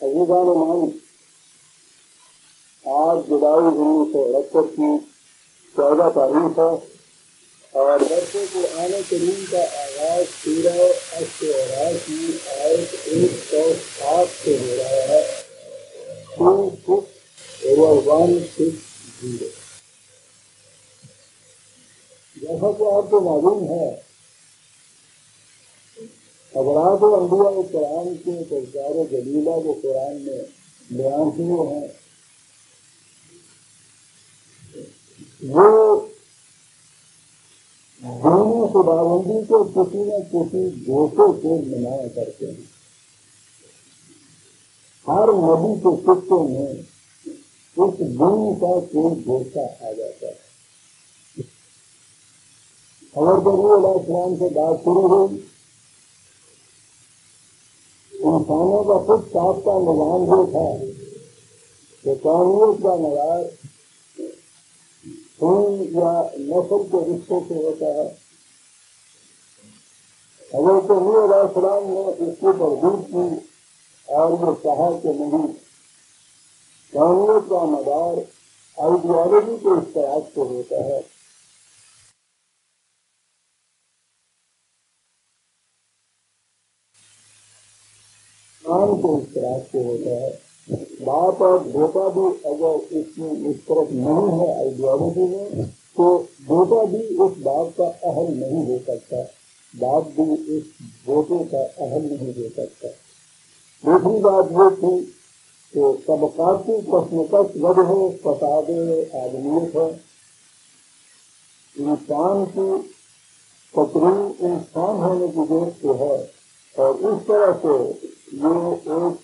अभिधान आज जुलाई उन्नीस सौ अड़सठ की चौदह तारीख है और बच्चे को आने के दिन का आगाज़ तेरह अष्टराशी आयत एक सौ सात से हो रहा है two six over one six जैसा कि आपको मालूम है। अबराध अंबिया कुरान के सरकार जलीला जो कुरान में बयान हुए हैं। वो दोनों खुदाबंदी को किसी न किसी दोषों से मनाया करते हैं। हर नदी के सिक्के में उस दिन का कोई गोसा आ जाता है। अगर ज़रूर इस्लाम से बात शुरू हुई। इंसानों का खुद साफ़ का निज़ाम जो था कि कानून का नजार खून या नस्ल के रिश्ते से होता है। अगर तो सलाम ने इसकी तरदीद की, और ये कहा कि नहीं, कानून का मदार आइडियोलॉजी के इस्तेमाल से होता है। काम के इस्तेमाल से होता है। बाप और बेटा भी अगर इसमें इस तरफ़ नहीं है आइडियोलॉजी में तो बेटा भी उस बाप का अहल नहीं हो सकता। बाप भी इस बेटे का अहल नहीं हो सकता। दूसरी बात ये थी कि तबकाती कस्मकस वजह फसाद आदमियत है इंसान की तकरीर इंसान होने की ज़रूरत तो है। और इस तरह से ये एक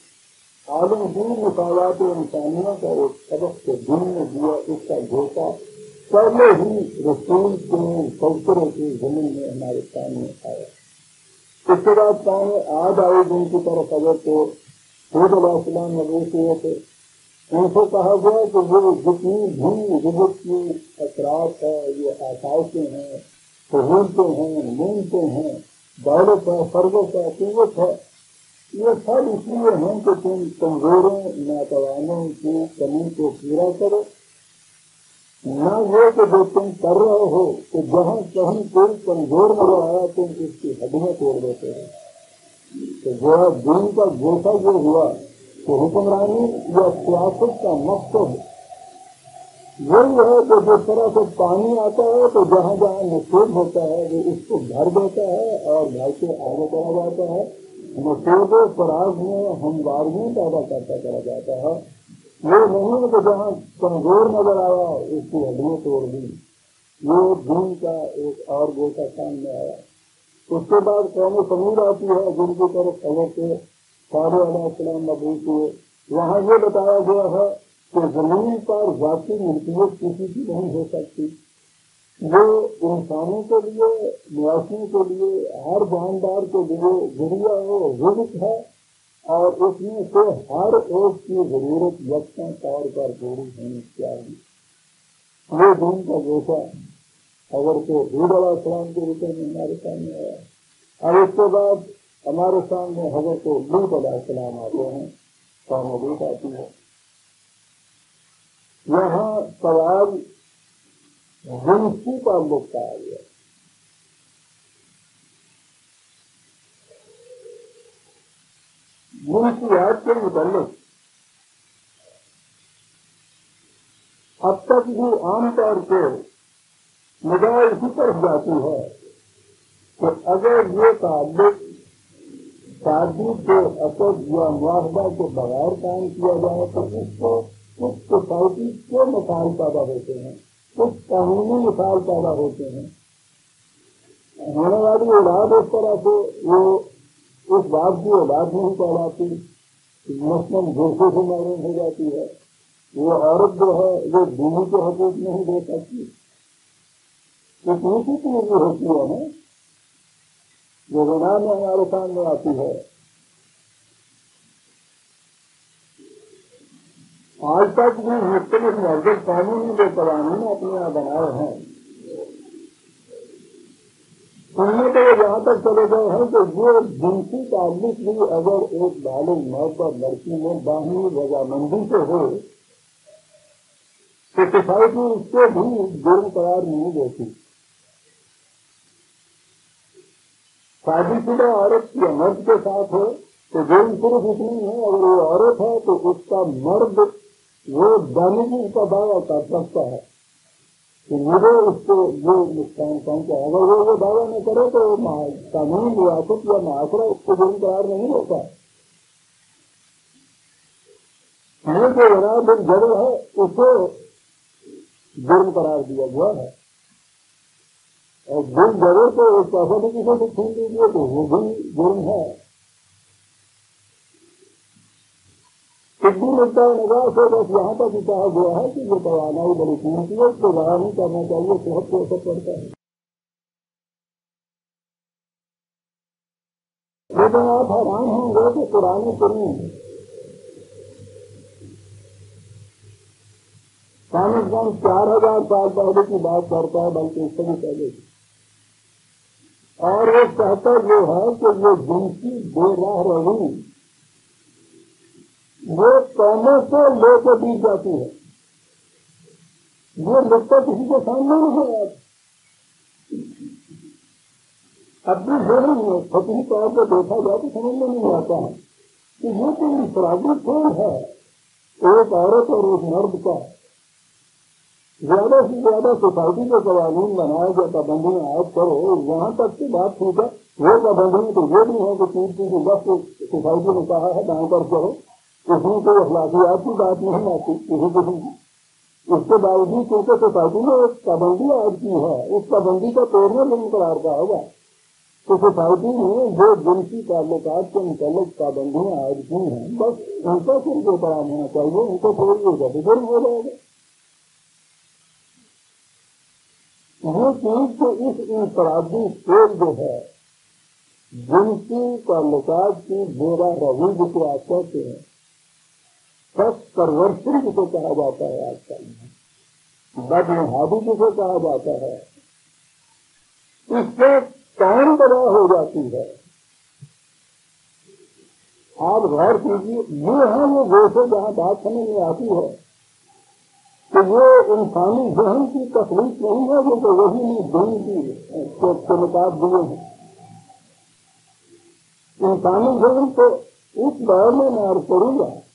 आलमगीर मसावात इंसानियों का एक सबक के दिन में दिया उसका घोषा पहले ही रसूल के कल्चरों की ज़मीन में हमारे सामने आया। इसके बाद सामने आज आए दिन की तरफ़ अगर तो सलाम नबूस हुए थे उनसे कहा गया कि वो जितनी भी विद्युत की असरात है, ये आकाशें हैं, सहूलतें हैं नीमते हैं दौलत है सर्वत है कीमत है ये सब इसलिए हैं कि तुम कमजोरों नातवानों की कमी को पूरा करो। न ये कि जो तुम कर रहे हो तो जहाँ कहीं कोई कमज़ोर नज़र आया तुम उसकी हड्डियाँ तोड़ देते हो। तो जो दिन का गोसा जो हुआ तो हुक्मरानी या सियासत का मकसद वही है कि जिस तरह से पानी आता है तो जहाँ जहाँ निषेध होता है, वो उसको भर देता है और घर से आगे बढ़ा जाता है। मसूद फराज में हमवारियों पैदा करता चला जाता है। वो नहीं कि जहाँ कमज़ोर नज़र आया, उसकी हड्डियाँ तोड़ दी। वो दिन का एक और गोटा सामने आया। उसके बाद कौन समूर आती है, जिनकी तरफ़ खबर से सारे अलाम मबूस हुए। वहाँ ये बताया गया है कि ज़मीन पर जाति मिल्कियत किसी की नहीं हो सकती। वो इंसानों के लिए, निवासियों के लिए, हर जानदार के लिए ज़रिया वो रिजिक है और उसमें से हर एक की ज़रूरत यक्षण तौर पर पूरी होनी चाहिए। वो दिन का गोसा अगर तो हूद सलाम के रूप में हमारे सामने आया, और उसके बाद हमारे सामने हजर को लूट सलाम आते हैं सामने लूट आती है। यहाँ सवाल वंशी का मुक्त आ गया मुंशियात के मुतलक अब तक भी आमतौर पर निगाह इसी तरफ जाती है। कि अगर ये ताल्लुक शादी के असद या मुआवजा के बगैर काम किया जाए तो उसको कुछ सोसाइटी के मसाइल पैदा होते हैं। कुछ कानूनी मिसाल पैदा होते हैं। होने वाली औलाद इस तरह से वो उस बात की औलाद नहीं कहलाती। मसलन घोषों से मौजूद हो जाती है। वो औरत जो है, वो भूमि के हकूक नहीं दे सकती इतनी सी चीज़ होती है ना जो विना में हमारे सामने आती है। आज तक भी मुख्तलिफ़ मौजूद कानूनी जो कानून अपने यहाँ बनाए हैं। उनमें तो जहाँ तक चले गए हैं कि ये जिनकी ताल्लुक भी अगर एक बालिग मर्द और लड़की में बाहमी रजामंदी से हो तो सोसाइटी उसको भी जुर्म करार नहीं देती। शादीशुदा औरत या मर्द के साथ हो तो जुर्म सिर्फ़ इतनी है, अगर वो औरत है तो उसका मर्द वो दानिजी का दावा कर सकता है। कि मुझे उसको ये नुकसान पहुँचा अगर वो वो दावा न करे तो कानून रियासत या माशरा उसको जुर्म करार नहीं होता। जो जनाब एक जगह है, उसे जुर्म करार दिया गया है। और जिन जगह को एक पैसा भी किसी को छीन दीजिए तो वो भी जुर्म है। सिद्धि मुद्दा निगाह से बस यहाँ तक ही कहा गया है कि ये दवाना ही बड़ी कीमती है उसको जया नहीं करना चाहिए सेहत को असर पड़ता है लेकिन आप हैरान होंगे कि पुराने सुनिए साइंसदान चार हज़ार साल पहले की बात करता है बल्कि उससे भी पहले और वो कहता ये है कि ये जिनकी बेराह रही वो कौमों से लेकर बीत जाती है। ये लिखता किसी के सामने नहीं है। अब भी रही है फटी तौर पर देखा जाए तो समझ में नहीं आता है कि ये तो इंफरादी खेल है, एक औरत और एक मर्द का। ज़्यादा से ज़्यादा सोसाइटी के कानून बनाए जो पाबंदियाँ आयद करो, वहाँ तक की बात ठीक है वो पाबंदियाँ तो ये भी है कि तीन तीन दस सोसाइटी ने कहा है दाएँ पर करो इसमें कोई अखलाकियात की बात नहीं आती किसी किसी की उसके बावजूद क्योंकि सोसाइटी ने एक पाबंदी आयद की है उस पाबंदी का तोड़ना नहीं करार का होगा। तो सोसाइटी में जो जिनसी ताल्लुकात के मुतलक पाबंदियाँ आयद की हैं, बस उनका सिर्फ़ एहतराम होना चाहिए, उनको तोड़ देगा तो फिर हो जाएगा। ये चीज़ तो इस इंफरादी खेल जो है, जिनकी ताल्लुकात की बेरा रवि जिसे आप कहते हैं। परवर्षी जिसे कहा जाता है आजकल। बदमहाबी जिसे कहा जाता है। इससे काम बड़ा हो जाती है। आप गौर कीजिए, ये है वो गोशे जहाँ बात समझ में आती है। तो वो इंसानी जहन की तकलीफ़ नहीं है जो तो वही ने दिन की चमकार दिए हैं। इंसानी जहन तो इस बार में मैं करूँगा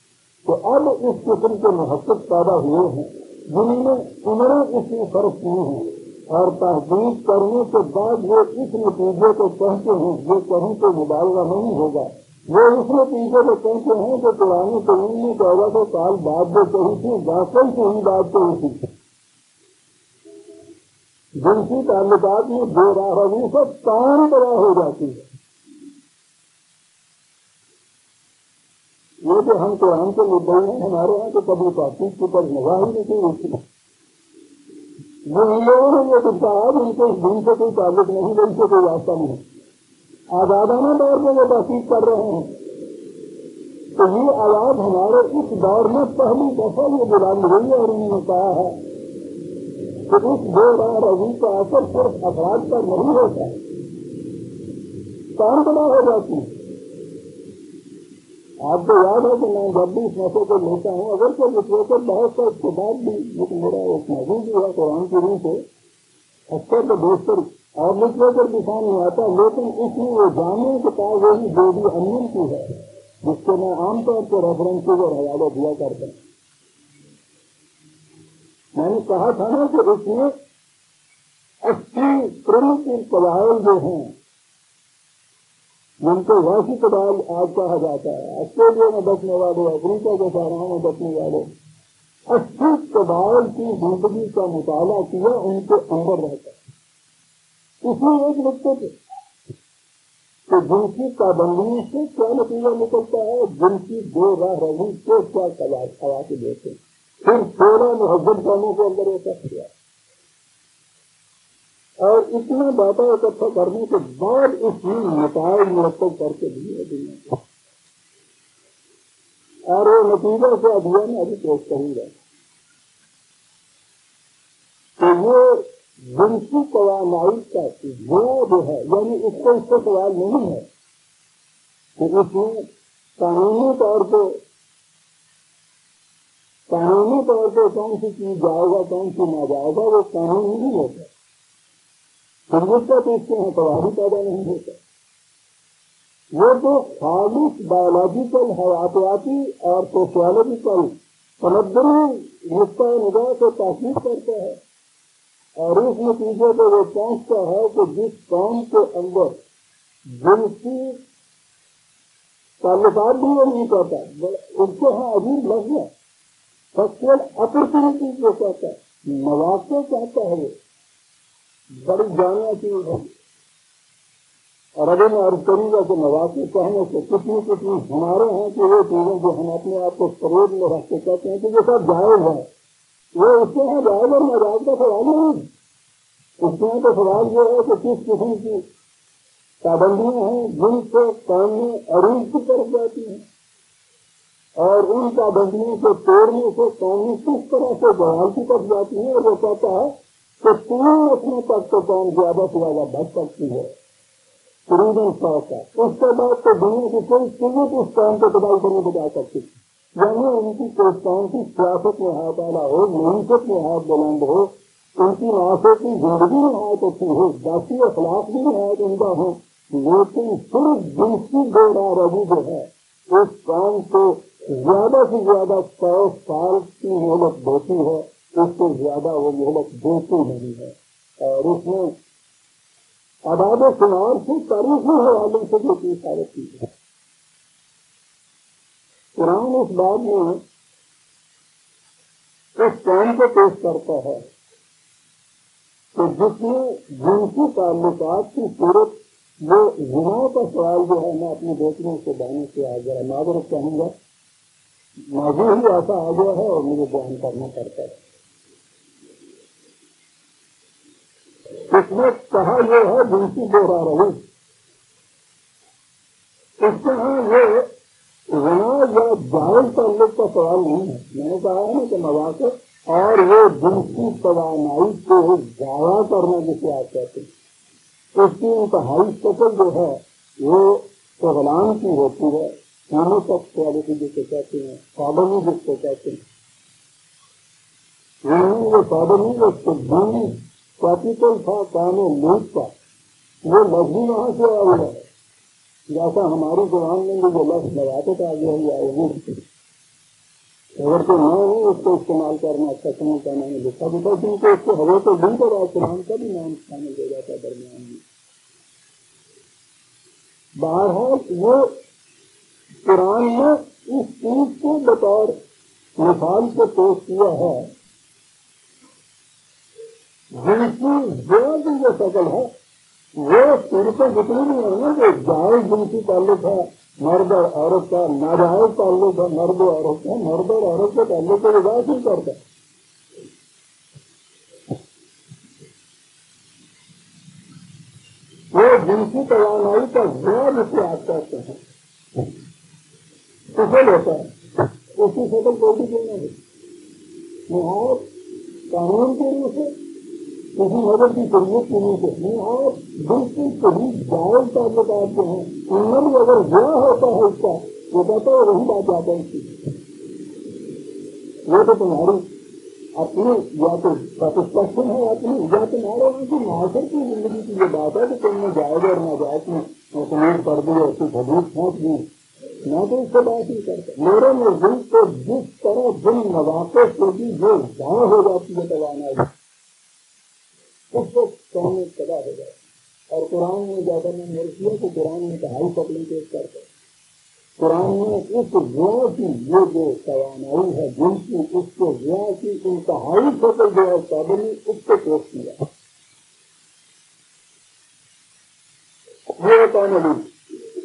तो अब इस किस्म के महत्व पैदा हुए हैं, जिनमें उम्रें इसमें फ़र्क की है। और तहदीद करने के बाद वो इस नतीजे को कहते हैं, जो कहीं तो मुबालगा नहीं होगा। वो इस नतीजे को कहते हैं कि पुरानी करीम में चौदह सौ साल बाद जो कही थी, वाकई से ही बात कही थी। जिनकी ताल्लुकात में बेराहवी सब काम बड़ा हो जाती है। ये जो हम कुरान के मुद्दे हैं, हमारे यहाँ तो कभी बातचीत की पर निगाह ही नहीं होती। वो लोगों ये कहा उनको इस दिन से कोई ताल्लुक नहीं दिन से कोई वास्ता नहीं। आजादाना दौर में वो बातचीत कर रहे हैं तो ये आवाज़ हमारे इस दौर में पहली दफ़ा ये बुलंद हुई है और उन्होंने कहा है कि इस राह रवि का असर सिर्फ़ अपराध पर नहीं होता काम बना हो जाती। है आपको याद है कि मैं जब भी इस मसले को लेता हूँ, अगर कोई लिटरेचर बहुत सा उसके बाद भी, लेकिन मेरा एक मौजूद भी है कुरान की रूह से अक्सर तो दोस्तों और लिटरेचर दिखा नहीं आता, लेकिन इसमें वो जाने के पास वही भी अमीन की है, जिसको मैं आमतौर पर रेफरेंसेज और हवाले दिया करता हूँ। मैंने कहा था ना कि इसमें अस्सी प्रमुख कबाइल जो हैं जिनको वैसी कबाइल आज कहा जाता है। ऑस्ट्रेलिया में बसने वाले, अफ्रीका के साराओं में बसने वाले, अस्सी कबाइल की ज़िंदगी का मुताला किया उनके अंदर रहता है। इसमें एक लिखते थे तो जिनकी पाबंदी से क्या नतीजा निकलता है, जिनकी दो राह रही तो क्या हवा के देते फिर सोलह मुहब्बत करने के अंदर एक किया। और इतना डाटा इकट्ठा करने के बाद इसमें नतज मुरतब करके दुनिया और वो नतीजा से अभियान अभी पेश करूँगा तो ये जिनकी कवानाई का जो है, यानी इसको इसको सवाल नहीं है कि इसमें कानूनी तौर पर कानूनी तौर पर कौन सी चीज़ जाएगा, कौन सी ना जाएगा, वो कानून नहीं होता। संयुक्ता पूछते हैं कवाही पैदा नहीं होता। वो तो खालिश बायोलॉजिकल हयातियाती और सोशियोलॉजिकल समुद्री नुकता निगाह को ताकीद करता है। और इस नतीजे को वो पहुँचता है कि जिस काम के अंदर जिनकी ताल्लुकात भी वो नहीं कहता उसके यहाँ अजीब लफ्ज है। सेक्सुअल अपॉर्चुनिटी जो कहता है। मवाके कहता है वो। बड़ी जानिया चीज़ है। और अगर मैं अर्ज़ करूँगा कि मवाके कहने से कितनी कितनी हमारे हैं कि वो चीज़ें जो हम अपने आप को करोड़ में रखते कहते हैं कि ये सब जायज़ है। वो उसके यहाँ जायज़ और मज़ाक का सवाल नहीं उसके यहाँ तो सवाल ये है कि किस किस्म की पाबंदियाँ हैं जिनसे में अरूज की तरफ़ जाती हैं। और उन पाबंदियों को तोड़ने से कौमी किस तरह से बहाल की तरफ़ जाती है और वो कहता है कि तीन अपने तक तो कौन ज़्यादा से ज़्यादा बढ़ सकती है। करीबन सौ का उसके बाद तो दुनिया की कोई चीज़ें उस काम को तबाही करने को जा सकती यानी उनकी कोशिशाओं की सियासत में हाथ आना हो मीशत में हाथ बुलंद हो, उनकी माशे की ज़िंदगी में हाथ अच्छी हो, जाती अखलाक भी हाथ उनका हो। लेकिन सिर्फ़ जिनकी बेरा रवि जो है, उस काम को ज़्यादा से ज़्यादा सौ साल की मोहलत देती है। उससे ज़्यादा वो मोहलत देती नहीं है। और उसमें आबाद शुमार से तारीखी हवाले से जो की सारे चीज़ है। कुरान इस बात में इस काम को पेश करता है तो जिसमें जिनकी ताल्लुकात की सूरत, वो गुनाह का सवाल जो है, मैं अपने बेटियों से बहनों से आज जरा माजरत चाहूँगा मौजू ही ऐसा आ गया है और मुझे बयान करना पड़ता है। इसमें कहा यह है जिनकी दोहरा रही इसके यहाँ ये जना या जायल ताल्लुक का सवाल नहीं है। मैंने कहा है ना कि मवाक और वो जिनकी तवानाई को जाया करना जिसे आप कहते हैं। उसकी इंतहाई शक्ल जो है, वो इगलाम की होती है। नामोपक क्वालिटी जिसको कहते हैं, साधनी जिसको कहते हैं। वो साधनी उसको धन कैपिटल था, कानो लूट का वो लफ्ज ही वहाँ से आया हुआ है जैसा हमारी कुरान में जो लफ्ज लगाते थे आगे ही आए वो अगर तो न हो उसको इस्तेमाल करना अच्छा समझता नहीं लिखा देता क्योंकि उसको हवे तो कर आज कुरान का भी नाम शामिल हो जाता दरमियान में। बहरहाल, वो कुरान ने इस चीज़ को बतौर मिसाल से पेश किया है। जिनकी जो भी जो शकल है, वो सूरतें जितनी भी है ना जो जायज़ जिनकी ताल्लुक है, मर्द और औरत का, नाजायज ताल्लुक है, मर्द और औरत का, मर्द और औरत का ताल्लुक को विवाह नहीं करता। वो जिनकी तवानाई का ज्ञान इसे आप कहते हैं। सफल होता है। उसकी सकल कोटि क्यों नहीं निहायत कानून के रूप से किसी मदद की ज़रूरत नहीं से निहायत बिल्कुल सही जायज़ ताल्लुकात जो है। उनमें भी अगर हुआ होता है इसका वो कहता है वही बात है इसकी वो तो तुम्हारी अपनी या तो सेटिस्फेक्शन है अपनी, या तुम्हारे वहाँ की माशर की ज़िंदगी की ये बात है कि तुमने जायज़ और नाजायज में कमेंट कर दी और कुछ हदूद पहुँच दी। मैं तो इससे बात नहीं करता। मेरे नज़दीक तो जिस तरह जिन मवाक़े से भी जो जहाँ हो जाती है तवाना उसको कहने तबाह हो जाए। और कुरान में जाकर मेरे किया तो कुरान में कहाई पकड़ी पेश करते कुरान में इस गुआ की ये जो तवानाई है, जिनकी उसको गुआ की इंतहाई फ़सल जो है साधनी उसको पेश किया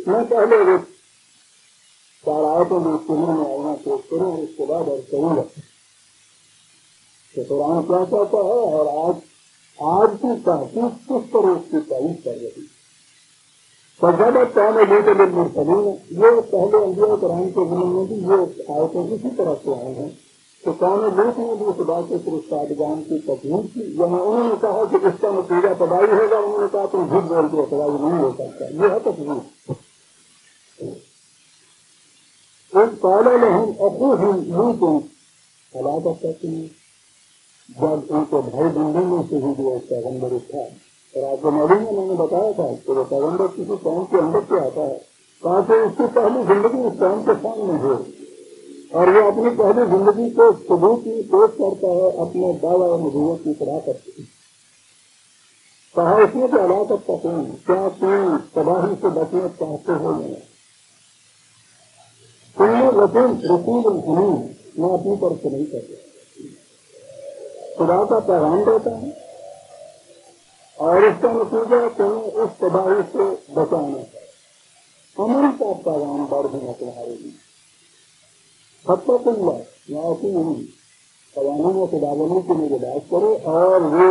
मैं पहले चार आयतों में सुनने में आना पेश करूँ उसके बाद और करूँगा। तो कुरान क्या कहता है, और आज की तरह उसकी तारीफ़ कर रही सजादा कौन लेके दिन मुरसलीन ये पहले अंबिया कुरान के ज़िले में भी ये आयतें इसी तरह से आए हैं। तो कौन लूट ने भी खुदा के ज्ञान की तकनीक की जहाँ उन्होंने कहा कि इसका नतीजा तबाही होगा, उन्होंने कहा तुम झूठ बोलते हो तबाही नहीं हो सकता। ये है तकनीक एक पहले में हम अपने हम लूट हलाकत करते हैं। जब उनको भाई बंधु में से ही जो पैगंबर उठा। और आपको मालूम है, मैंने बताया था कि वो पैगंबर किसी कौम के अंदर से आता है। कहा से उसकी पहली ज़िंदगी उस कौम के सामने हो? और वो अपनी पहली ज़िंदगी को सबूत में पेश करता है, अपने दावा और नबूत की तरह करते कहा उसने कि अलाकत का कौन क्या तुम तबाही से बचना चाहते हो? या तुमने वकील रसूल नहीं, मैं अपनी तरफ़ से नहीं कर रहा खुदा का पैगाम देता है। और इसका नतीजा तुम्हें उस तबाही से बचाना है अमन का पैगाम बढ़ है तुम्हारे लिए। खतरतुल्ला याती नहीं कवानों में खुदाबनी की बात करो और वो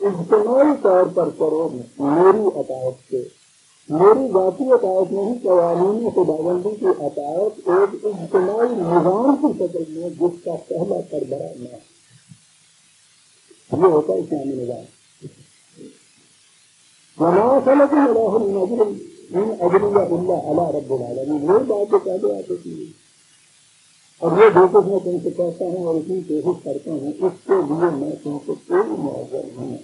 इज्तमाही तौर पर करो मेरी अतायत से। मेरी जाती अतायत नहीं कवानी खुदाबंदी की अतायत एक इज्तमाही निज़ाम की शक्ल में जिसका पहला सरबरा न है। ये होता है वमासलत इन अजलिया अला बात आते थी और ये मैं तुमसे कहता हूँ और इतनी कोशिश करता हूँ, इसके लिए मैं तुमको कोई मुआवजा नहीं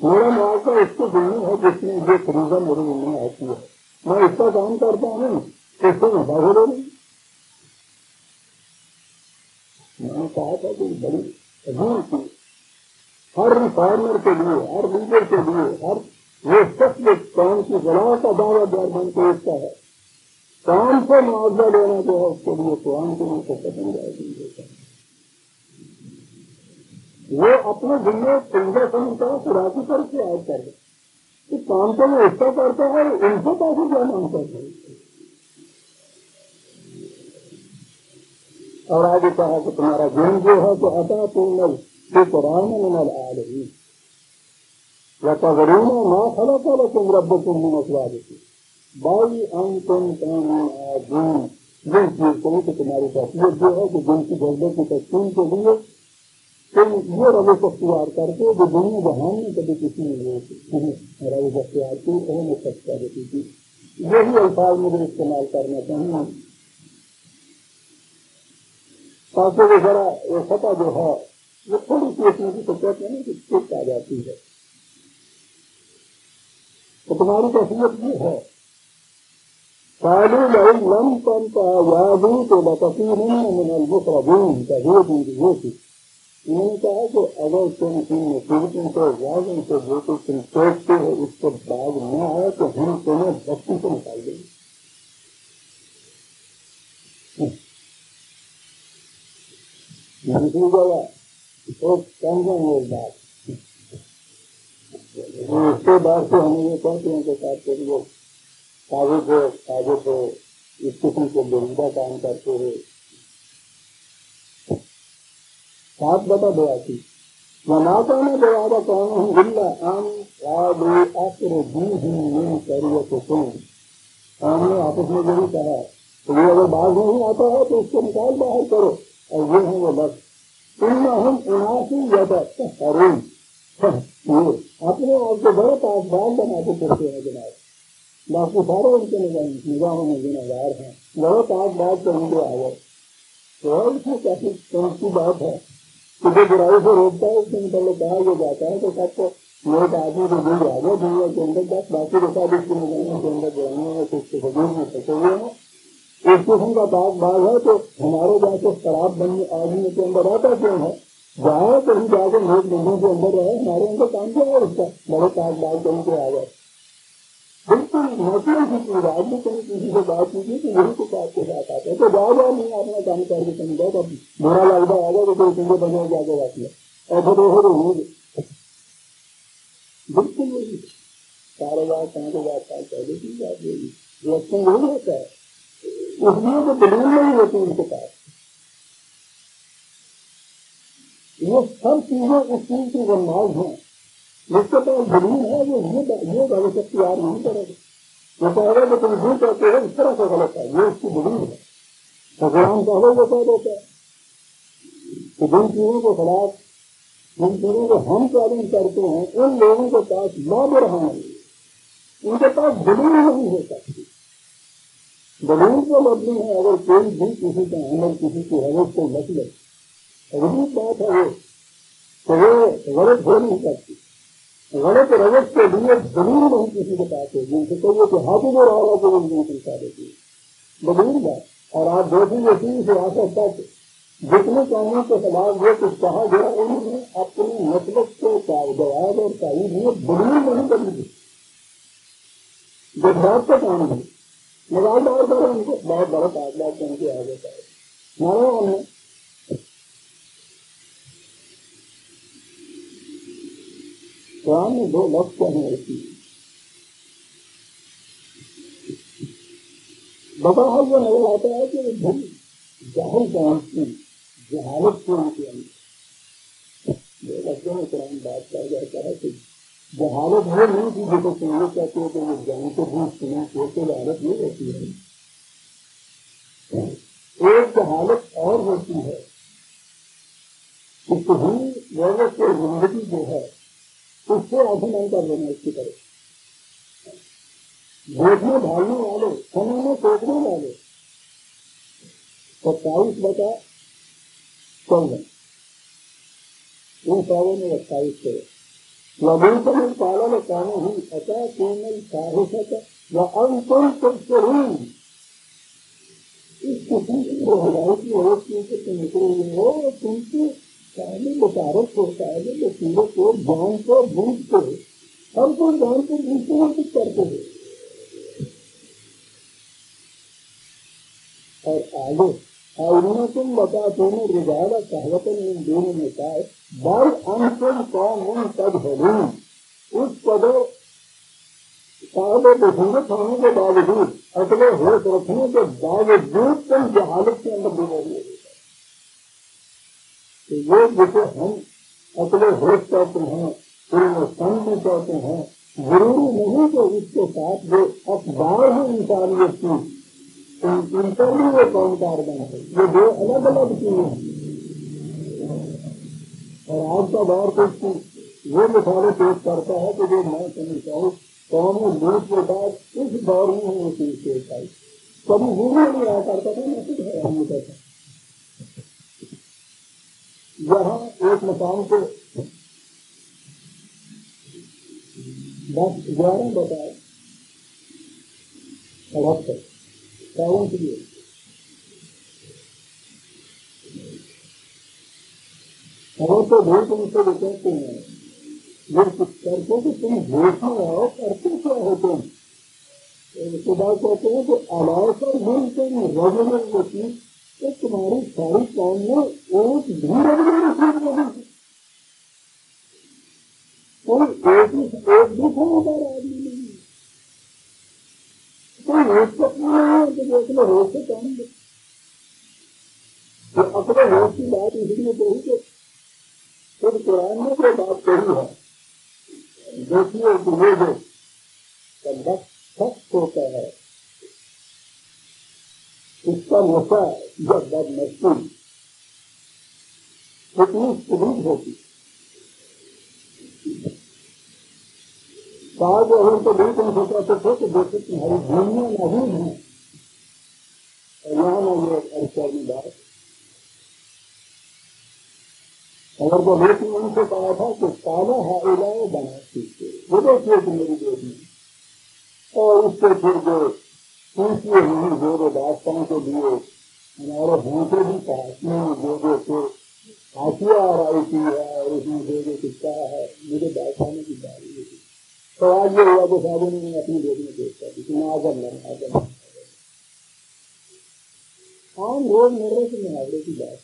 मेरा मुआवजा इसको दिल्ली है जिसमें ये खरीदा मेरे में आती है। मैं इसका काम करता हूँ इसको नफा हो रही मैंने कहा था कि बड़ी अजीब थी हर रिफॉर्मर के लिए, हर लीडर के लिए, हर वो शख्स काम की जला का दावा दार बन के उठता है। काम से मुआवजा लेना जो है, उसके लिए कुरान के मुझे पसंद आएगी वो अपने दिन में पंजा समझता है खुराकी करके आज कर तो काम तो वो हिस्सा करता है उनसे पैसे क्या माँगता है। और आगे कहा कि तुम्हारा गुण जो है तो अता पूर्ण शुक्रान नमल आ रही वतवरूना ना खला कल तुम रब तुम नस्वाद बाई अंग तुम गुण जिस चीज़ को तो तुम्हारी तस्वीर जो है कि गुण की जल्दों की तस्वीर के लिए तुम ये रवि अख्तियार करके जो दुनिया जहान में कभी किसी ने रवि अख्तियार की उन्होंने सत्या देती थी। यही अल्फाज मुझे इस्तेमाल करना चाहिए। ताकि वो जरा वो सता जो है, वो थोड़ी सी उसमें भी तो कहते हैं कि चुप आ जाती है। तो तुम्हारी तस्वीर ये है। कालू लम लम पंता यादू तो बतकीन मिनल मुकरबीन तहीदीन वो थी उन्होंने कहा कि अगर तुम इन मुसीबतों को यादों से जो कुछ तुम सोचते हो उसको बाद न आए तो हम तुम्हें बस्ती से निकाल देंगे। नहीं गया तो समझेंगे एक बात उसके बाद से हमें ये कहते हैं कि साथ वो कागज़ को कागज़ को स्टेशन को बेहुदा काम करते हुए सात बता दो आती में जवाब कौन हूँ गुल्ला आम राडू आकर दी हूँ करिए तो सुन हमने आपस में जो कहा तो ये अगर बाहर नहीं आता है तो उसको निकाल बाहर करो और वो है वो बस हम उनासी अरुण अपने आप को बड़े पासबान बना के करते हैं जनाब बाकी सारे उनके निगाहों में जिम्मेदार हैं बड़े पासबाज करेंगे आगे तो इसमें काफ़ी की बात है कि जो बुराई से रोकता है उसके मतलब कहा यह जाता है तो सबको मेरे आदमी को दूर आ गए दुनिया के अंदर बाकी तो सब इसकी निगरानी के अंदर बुराइयों में कुछ हजूर में फंसे हुए हैं। एक किस्म का ताक बाग है तो हमारे जैसे शराब बनने आदमी के अंदर आता क्यों है? जाए कहीं जाकर लोग बंदी के अंदर रहे, हमारे अंदर काम क्या है उसका? बड़े ताक बाग कहीं के आ गए। बिल्कुल नेचुरल की चीज़ आदमी कहीं किसी से बात कीजिए तो वही कुछ आपके साथ आता है। तो जा जाओ नहीं अपना काम करके तुम जाओ अब बुरा लगता आ जाए तो तुमको बने जाके रख लिया और फिर वो होंगे। बिल्कुल वही। कारोबार कहाँ के बात पहले की बात यही लक्षण वही होता है। इसलिए तो दलील नहीं होती उनके पास। ये सब चीज़ें उस चीज़ की गंधाज है। जिसके पास दलील है, वो ये ये गलत अख्तियार नहीं करेगा। वो कहेगा कि तुम जो कहते हो इस तरह से गलत है। ये उसकी दलील है। भगवान पहले बता देता है कि जिन चीज़ों के खिलाफ, जिन चीज़ों को हम चैलेंज करते हैं, उन लोगों के पास न रहा उनके पास दलील नहीं हो सकती दलील तो बदली है, अगर कोई भी किसी का अंदर किसी की हवस को लग ले अगली बात है वो तो वो गलत हो नहीं सकती गलत रजत के लिए दलील नहीं किसी के पास है जिनसे कहिए कि हाथी में रहा तो वो नहीं पहुँचा देती। दलील बात। और आप देखेंगे तीन से आशा तक जितने कानून के खिलाफ जो कुछ कहा गया, उन्होंने अपने मतलब को जवाब और तारीफ़ में दलील नहीं करनी थी। गुजरात का काम है। मज़ाक बार बार उनको बहुत बड़ा कागजात बन के आ जाता है मानो हमने कुरान में दो लफ्ज क्या है इसकी बता जो नज़र आता है। कि धन ज़ाहिर पहुँचती जहालत को उनके अंदर लफ्जों में कुरान बात कर जाता है कि जहालत वो नहीं थी जिसे सुनने कहते हो तो वो जानते भी सुना तो जहालत नहीं होती है। एक जहालत और होती है कि तुम्हें लोगों की ज़िंदगी जो है, उससे नहीं कर लेना इसकी तरह देखने भागने वाले समय में सोचने वाले, सत्ताईस बचा चौदह इन सौों में अट्ठाईस से वधूतम पालन कानो ही अतः कोमल तत्सरूम इस किस्म की हदायत में हो क्योंकि तुम निकले हो तुमसे पहले मुतारफ होता है जो चीज़ों को जान को बूझ के हर कोई जान को बूझते हैं कुछ करते हैं और आगे और तुम बता तुम्हें रिजाला कहवतन इन दोनों में का बल अंशुल कौन तद हरून उस पदो सारे विसंगत होने के बावजूद, अगले होश रखने के बावजूद तुम जहालत के अंदर डूबे हुए तो ये जिसे हम अगले होश कहते हैं सन भी कहते हैं, ज़रूरी नहीं कि इसके साथ जो अखबार है इंसानियत की इनका भी वो कौन कारबन है। ये दो अलग अलग चीज़ें हैं। और आज का दौर तो वो मिसालें पेश करता है कि जो मैं समझता हूँ कौमी लूट के बाद इस दौर में वो चीज़ पेश आई कभी वो भी नहीं आया करता था, मैं खुद हैरान होता था। यहाँ एक मकान को दस ग्यारह बताए अठहत्तर काउंट लिए। और तो भूल तुमसे वो कहते हैं। ये कुछ करते कि तुम में आओ करते क्या हो तुम? खुदा कहते हैं कि अलाव पर भूल तुम रजने होती तो तुम्हारी सारी काम में एक भी रजने नसीब कोई एक एक भी आदमी नहीं रोज तक तो देख लो रोज से काम तो अपने रोज की बात इसलिए कही कि खुद कुरान में जो बात कही है। देखिए तुम्हें जो कंडक सख्त होता है, इसका नशा जब बदमस्ती कितनी सुदृढ़ होती। कहा जो हम तो बिल्कुल सोचा थे कि देखो तुम्हारी दुनिया नहीं है। और यहाँ ना ये अर्चा की बात अगर वो बेटी उनसे कहा था कि काला हाइलाए बनाती थे वो देखिए कि मेरी बेटी। और उससे फिर जो पूछिए, नहीं जो जो दास्तान के लिए हमारे भूखे भी पास में जो जो फिर। हाथिया आ रही थी और उसमें जो जो किस्सा है? मुझे दास्ताने की बारी थी तो आज ये हुआ तो साहब ने अपनी बेटी में देखा कि लड़ आगर आम रोज मेरे से मुहावरे की बात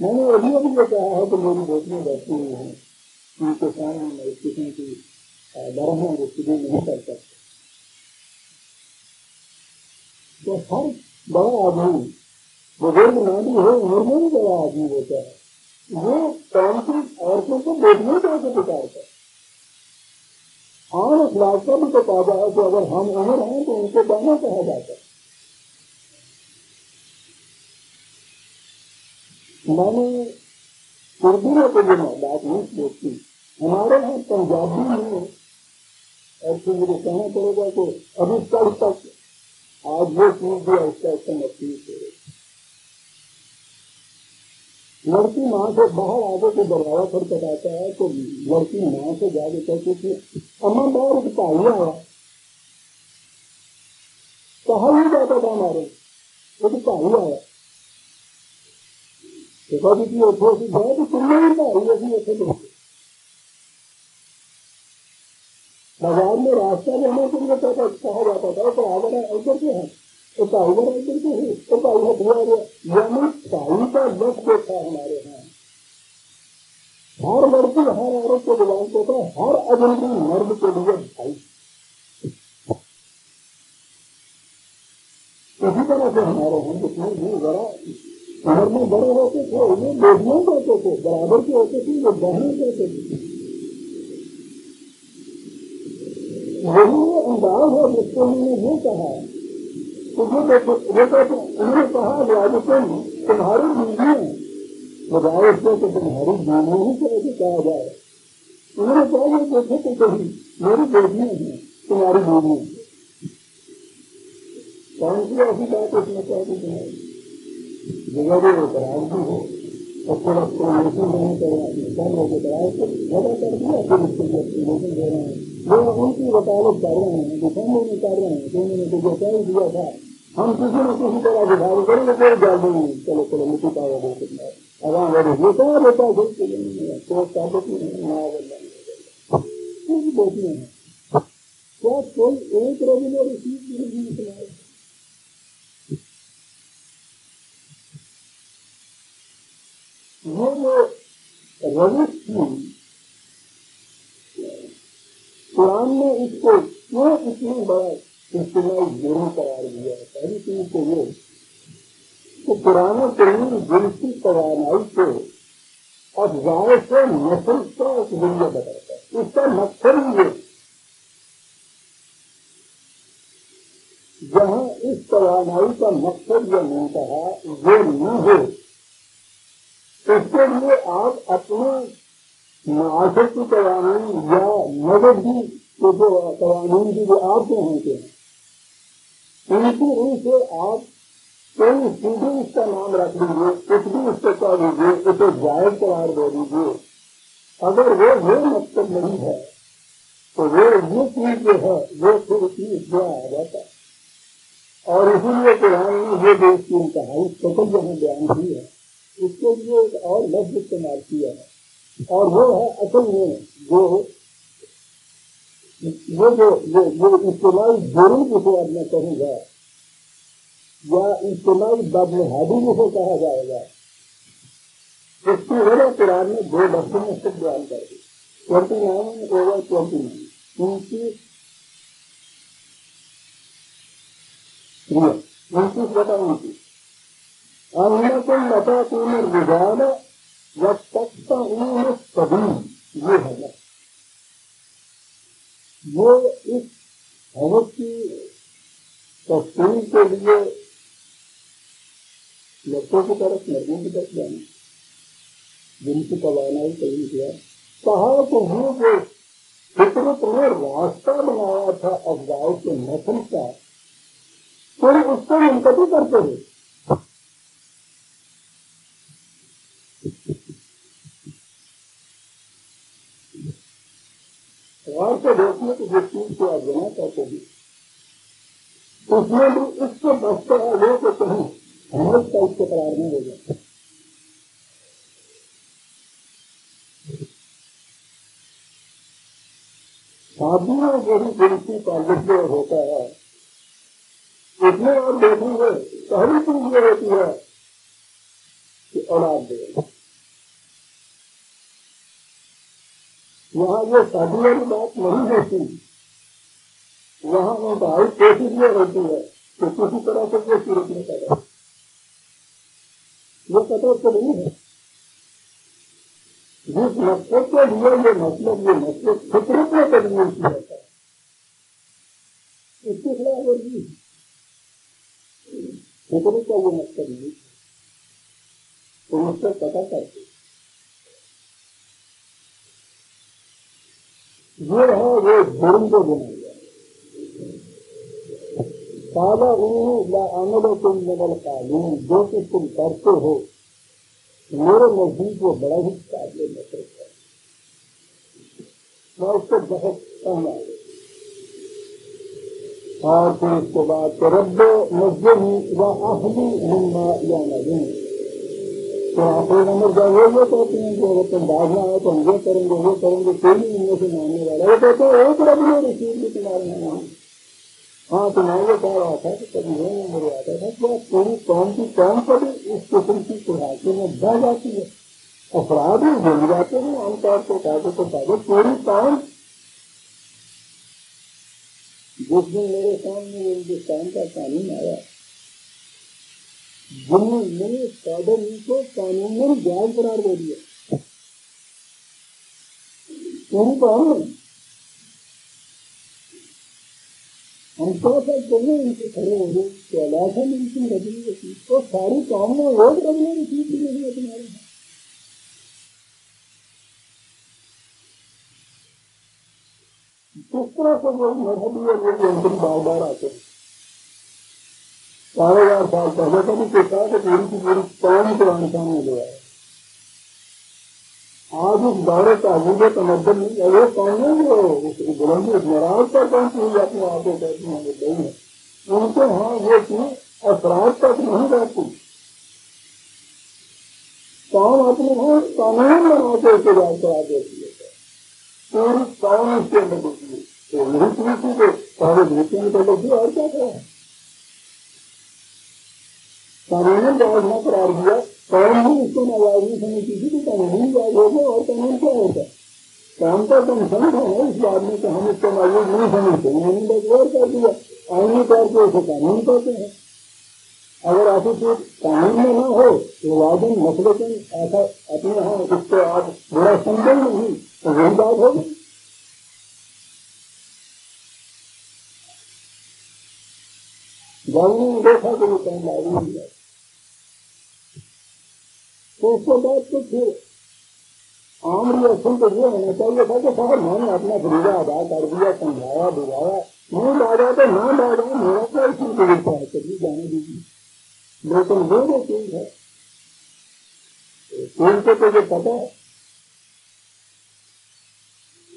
मैंने अभी अभी ये कहा है तो मेरी बेटियाँ बैठी हुई हैं उनके सामने मैं इस किस्म की दर है, वो सीधे नहीं कर सकते। तो हर बड़ा आदमी बुज़ुर्ग नानी हो उम्र में भी बड़ा आदमी होता है। वो काम की औरतों को बेटियों कैसे पुकारता है आम अखलाक का भी तो ताज़ा है कि अगर हम उम्र हैं तो उनको बहना कहा जाता है? मैंने उर्दू में तो ये बात नहीं सोचती हमारे यहाँ पंजाबी में और फिर मुझे कहना पड़ेगा कि अभी कल तक आज वो चीज़ दिया, उसका इसका महसूस हो। लड़की माँ से बाहर आगे को दरवाज़ा खटखटाता है तो लड़की माँ से जाके कहती थी अम्मा, बाहर एक पाई आया कहा ही जाता था हमारे वो तो पाई तो तो बाज़ार में रास्ता लेने के लिए कहा जाता था तो आगे इधर के है। तो टाइगर इधर के ही तो टाइगर हुआ यानी का हमारे यहाँ हर लड़की हर औरत को बुलान को था हर अजनबी मर्द के लिए भाई। इसी तरह से हमारे हम जितने भी बड़ा घर में बड़े होते थे ये बेटियाँ कहते थे। बराबर के होते थे, वो बहने कहते थे। वही अंदाज है जिसको उन्होंने ये कहा तो ये देखो, उन्होंने कहा राजस्थान तुम्हारी बीवी है। बजाय उसको तो तुम्हारी बीवी ही कैसे कहा जाए? उन्होंने कहा, ये देखे तो कहीं मेरी बेटियाँ हैं, तुम्हारी बीवी कौन सी ऐसी बात उसने कहा कि तुम्हारी जगह जो अपराध भी हो और फिर आपको लेकिन नहीं करना कम होकर कराए तो जगह कर दिया फिर उसके लिए लेकिन दे रहे हैं वो उनकी वकालत कर रहे हैं दुकानों में कर रहे हैं तो उन्होंने तो जैसा ही दिया था हम किसी न किसी तरह विभाग करेंगे कोई जाल देंगे चलो चलो मिट्टी का वो कितना अगर मेरे ये तो बेटा कोई तो ताकत नहीं बोलती है क्या कोई एक रेगुलर चीज़ नहीं वो जो रविश थी कुरान ने इसको क्यों इतनी बड़ा इस्तेमाल ज़रूर करार दिया? पहली चीज़ तो ये कि पुराने करीब जिनकी तवानाई से अफजाए से नस्ल का एक दुनिया बताता है? इसका मकसद ये जहाँ इस तवानाई का मकसद यह नहीं कहा वो न हो। इसके लिए आप अपने माशर की तवानाई या नगद की जो तवानाई की जो आप जो होते हैं उनकी उनसे आप कोई सीधे इसका नाम रख दीजिए, कुछ भी उसको कह दीजिए, उसे जायज़ करार दे दीजिए। अगर वो वो मकसद नहीं है तो वो ये चीज़ जो है, वो फिर चीज़ जो आ जाता है। और इसीलिए कुरान ने ये देश की कहानी सकल जो बयान की है उसके लिए एक और लफ्ज इस्तेमाल किया है। और वो है असल में जो वो जो ये ये इस्तेमाल ज़रूर जिसे अब मैं कहूँगा, या इस्तेमाल बदनहादी जिसे कहा जाएगा, उसकी वजह कुरान में दो लफ्जों में सिर्फ़ बयान कर दी। Twenty nine over twenty nine. उनतीस उनतीस बटा उनतीस अन्नकुम तुम रुझान जब तक सभी ये है ना। वो इस भगवत की तस्वीर के लिए लड़कों की तरफ़ लड़कों की तरफ़ जाना जिनकी ही कहीं किया कहा तो वो जो फितरत ने रास्ता बनाया था अफगाव के नस्ल का फिर उसको मुंतवी करते हुए और को देखने की जिस चीज़ को आप जमा करते हैं उसमें भी इससे बचते हैं वो तो कहीं हमारे का इसके करार नहीं हो जाता जो भी गिनती का लिखने होता है, उसमें आप देखेंगे, पहली चीज़ ये होती है कि औलाद देगा वहाँ ये शादी वाली बात नहीं होती। वहाँ इंतहाई कोशिश ये होती है कि किसी तरह से ये सूरत में पैदा ये कटौत तो नहीं है। जिस मकसद के लिए ये मतलब ये मकसद फितरत में तदमीर किया जाता है। इसके खिलाफ वर्जी फितरत का ये मकसद नहीं तो उससे पता करते ये है, वो धर्म को बनाया काला अमल तुम नगल कालीन जो कि तुम करते हो, मेरे नज़दीक वो बड़ा ही काबिल नज़र है। मैं उसको बहुत कहना और फिर उसके बाद रब मस्जिद व अहली मुन्ना या नहीं। तो नंबर जब वो ये कहते हैं कि अगर तुम भागना है तो हम ये करेंगे वो करेंगे कोई भी इनमें से मानने वाला वो कहते हैं एक रब ने रसीद भी तुम्हारे नाम हाँ तो ये कह रहा था कि कभी वो मेरे आता था कि पूरी कौम की कौम पर इस किस्म की कुराकी में बह जाती है अपराध भी भूल जाते हैं आमतौर पर कागज़ तो कागज़ पूरी कौम जिस दिन मेरे सामने हिंदुस्तान का कानून आया जिन्होंने कादर को कानून करार दे दिया। हम तो इनसे खड़े हो गए। अलाखा इनकी तो सारी काम में रजनी रसीद भी नहीं है तरह से वो मजहबी बार बार आते हैं। साढ़े हज़ार साल पहले तो भी सोचा कि पूरी की पूरी कौन कुरान सामने ले आए आज उस दौरे का मुझे तमद्दन नहीं है वो कौन है वो? बुलंदी नाराज़ पर कौन सी हुई अपने आप को कहती हैं गई है। उनके यहाँ वो चीज़ अपराध तक नहीं रहती कौन अपने यहाँ कानून बना के इंतज़ार करा देती है। पूरी कौन इसके अंदर देती तो यही चीज़ थी कि पहले में तो लगी और क्या करें कानून न करार दिया कौन ही इसको नाजायज समझती थी कि कानून जायज़ हो गया और कानून क्या होता काम का तुम समझ है इस बात में कि हम इसको नाजायज नहीं समझते। उन्होंने डिक्लेयर कर दिया, आईनी तौर पर उसे कानून कहते हैं। अगर ऐसी चीज़ कानून में न हो तो वादन मसलकन ऐसा अपने यहाँ इसको आप बुरा समझे नहीं तो वही बात होगी। में देखा कि वो कहीं लागू नहीं जाता। तो उसके बाद तो फिर आम रिएक्शन तो ये होना चाहिए था कि साहब मैंने अपना फरीदा अदा कर दिया, समझाया बुझाया नहीं डाला तो ना डाला मेरा क्या इसमें तरीका है चलिए जाने दीजिए। लेकिन वो जो चीज़ है। उनको तो जो पता है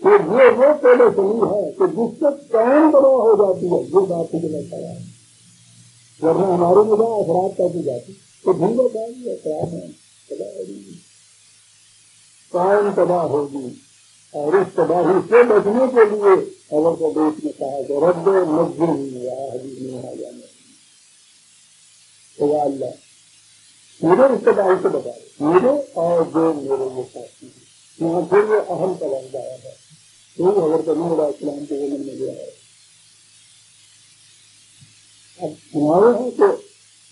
तो ये वो पहले सही है कि जिससे काम बड़ा हो जाती है जो बात मुझे लगता है। वरना हमारे में अपराध कर दी जाती तो भूलो काम अपराध है। कायम तबाह होगी और इस तबाही से बचने के लिए अगर प्रदेश में कहा तो रद्द मजबूर नहीं आ जाने तो अल्लाह मुझे इस तबाही से बता मुझे और जो मेरे वो साथी हैं यहाँ फिर वो अहम तबाह आया है तो अगर कभी बड़ा इस्लाम के जन्म में गया है अब हमारे हैं तो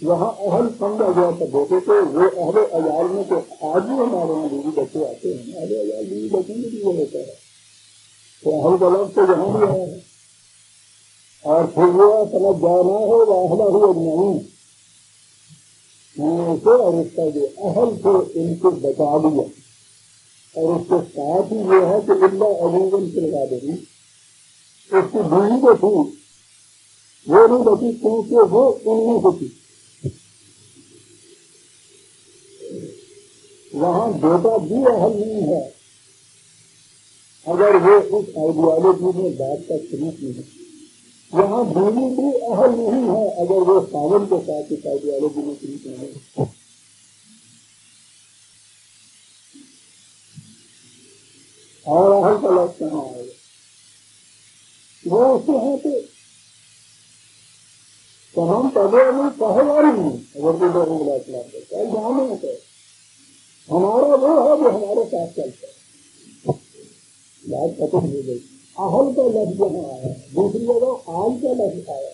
वहाँ अहल समझा गया था बेटे तो वो अहले अजाल में तो आज भी हमारे यहाँ बीवी बच्चे आते हैं। अहले अजाल बीवी बच्चे में भी वो होता है। तो अहल गलत तो यहाँ भी आया है। और फिर वो समझ जाना हो अहला हो नहीं से और उसका जो अहल थे इनको बचा दिया और उसके साथ ही ये है कि इल्ला अबूबन से लगा देगी उसकी बीवी को थी, वो नहीं बची, क्योंकि वो उनमें से थी। वहाँ बेटा भी अहल नहीं है। अगर वो उस आइडियोलॉजी में बात का शुरू नहीं वहाँ बीवी भी अहल नहीं है अगर वो सावन के साथ इस आइडियोलॉजी में शुरू नहीं है। और अहल का लक्ष्य कहाँ आएगा वो उससे है तो, तो हम पहले अभी पहले नहीं अगर कोई लोगों को कल जाने तो। हमारा वो है जो हमारे साथ चलता बात खत्म हो गई अहल का लफ्ज यहाँ आया। दूसरी जगह आल का लफ्ज आया।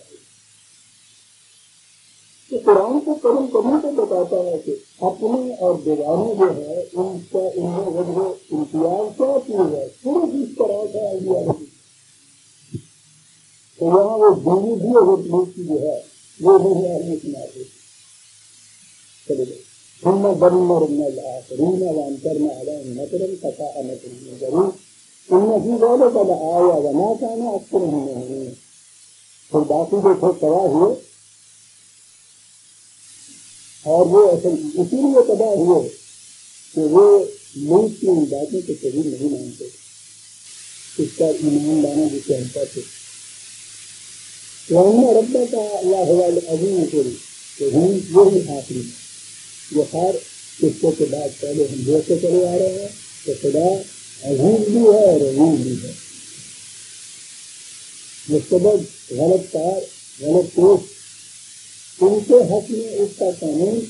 तो कुरान को करूँ कभी तो बताता है कि अपने और दीवाने जो है, उनका इनमें वजह, इम्तियाज़ क्या चीज़ है? सिर्फ़ इस तरह का आइडियालॉजी तो वहाँ वो दूरी भी अगर की जो है, वो नहीं आदमी सुना चले गए सुन्न बर्मर न लाख रीन वांतर न अलन नतरम कथा अनतरम ज़रूर उनमें की बोले, कब आया वना कहना अक्सर नहीं फिर बाकी जो थे तबाह हुए, और वो असल इसीलिए तबाह हुए कि वो मुल्क की उन बातों को कभी नहीं मानते। इसका ईमान लाना जिसे हम कहते वही रब्बा का अल्लाह अजीम करी तो हम यही आखिरी ये हर किस्से के बाद पहले हम देखते चले आ रहे हैं तो खुदा अजीब भी है और अजीब भी है। मुस्तबद गलत कार, गलत पेश उनके हक में उसका कानून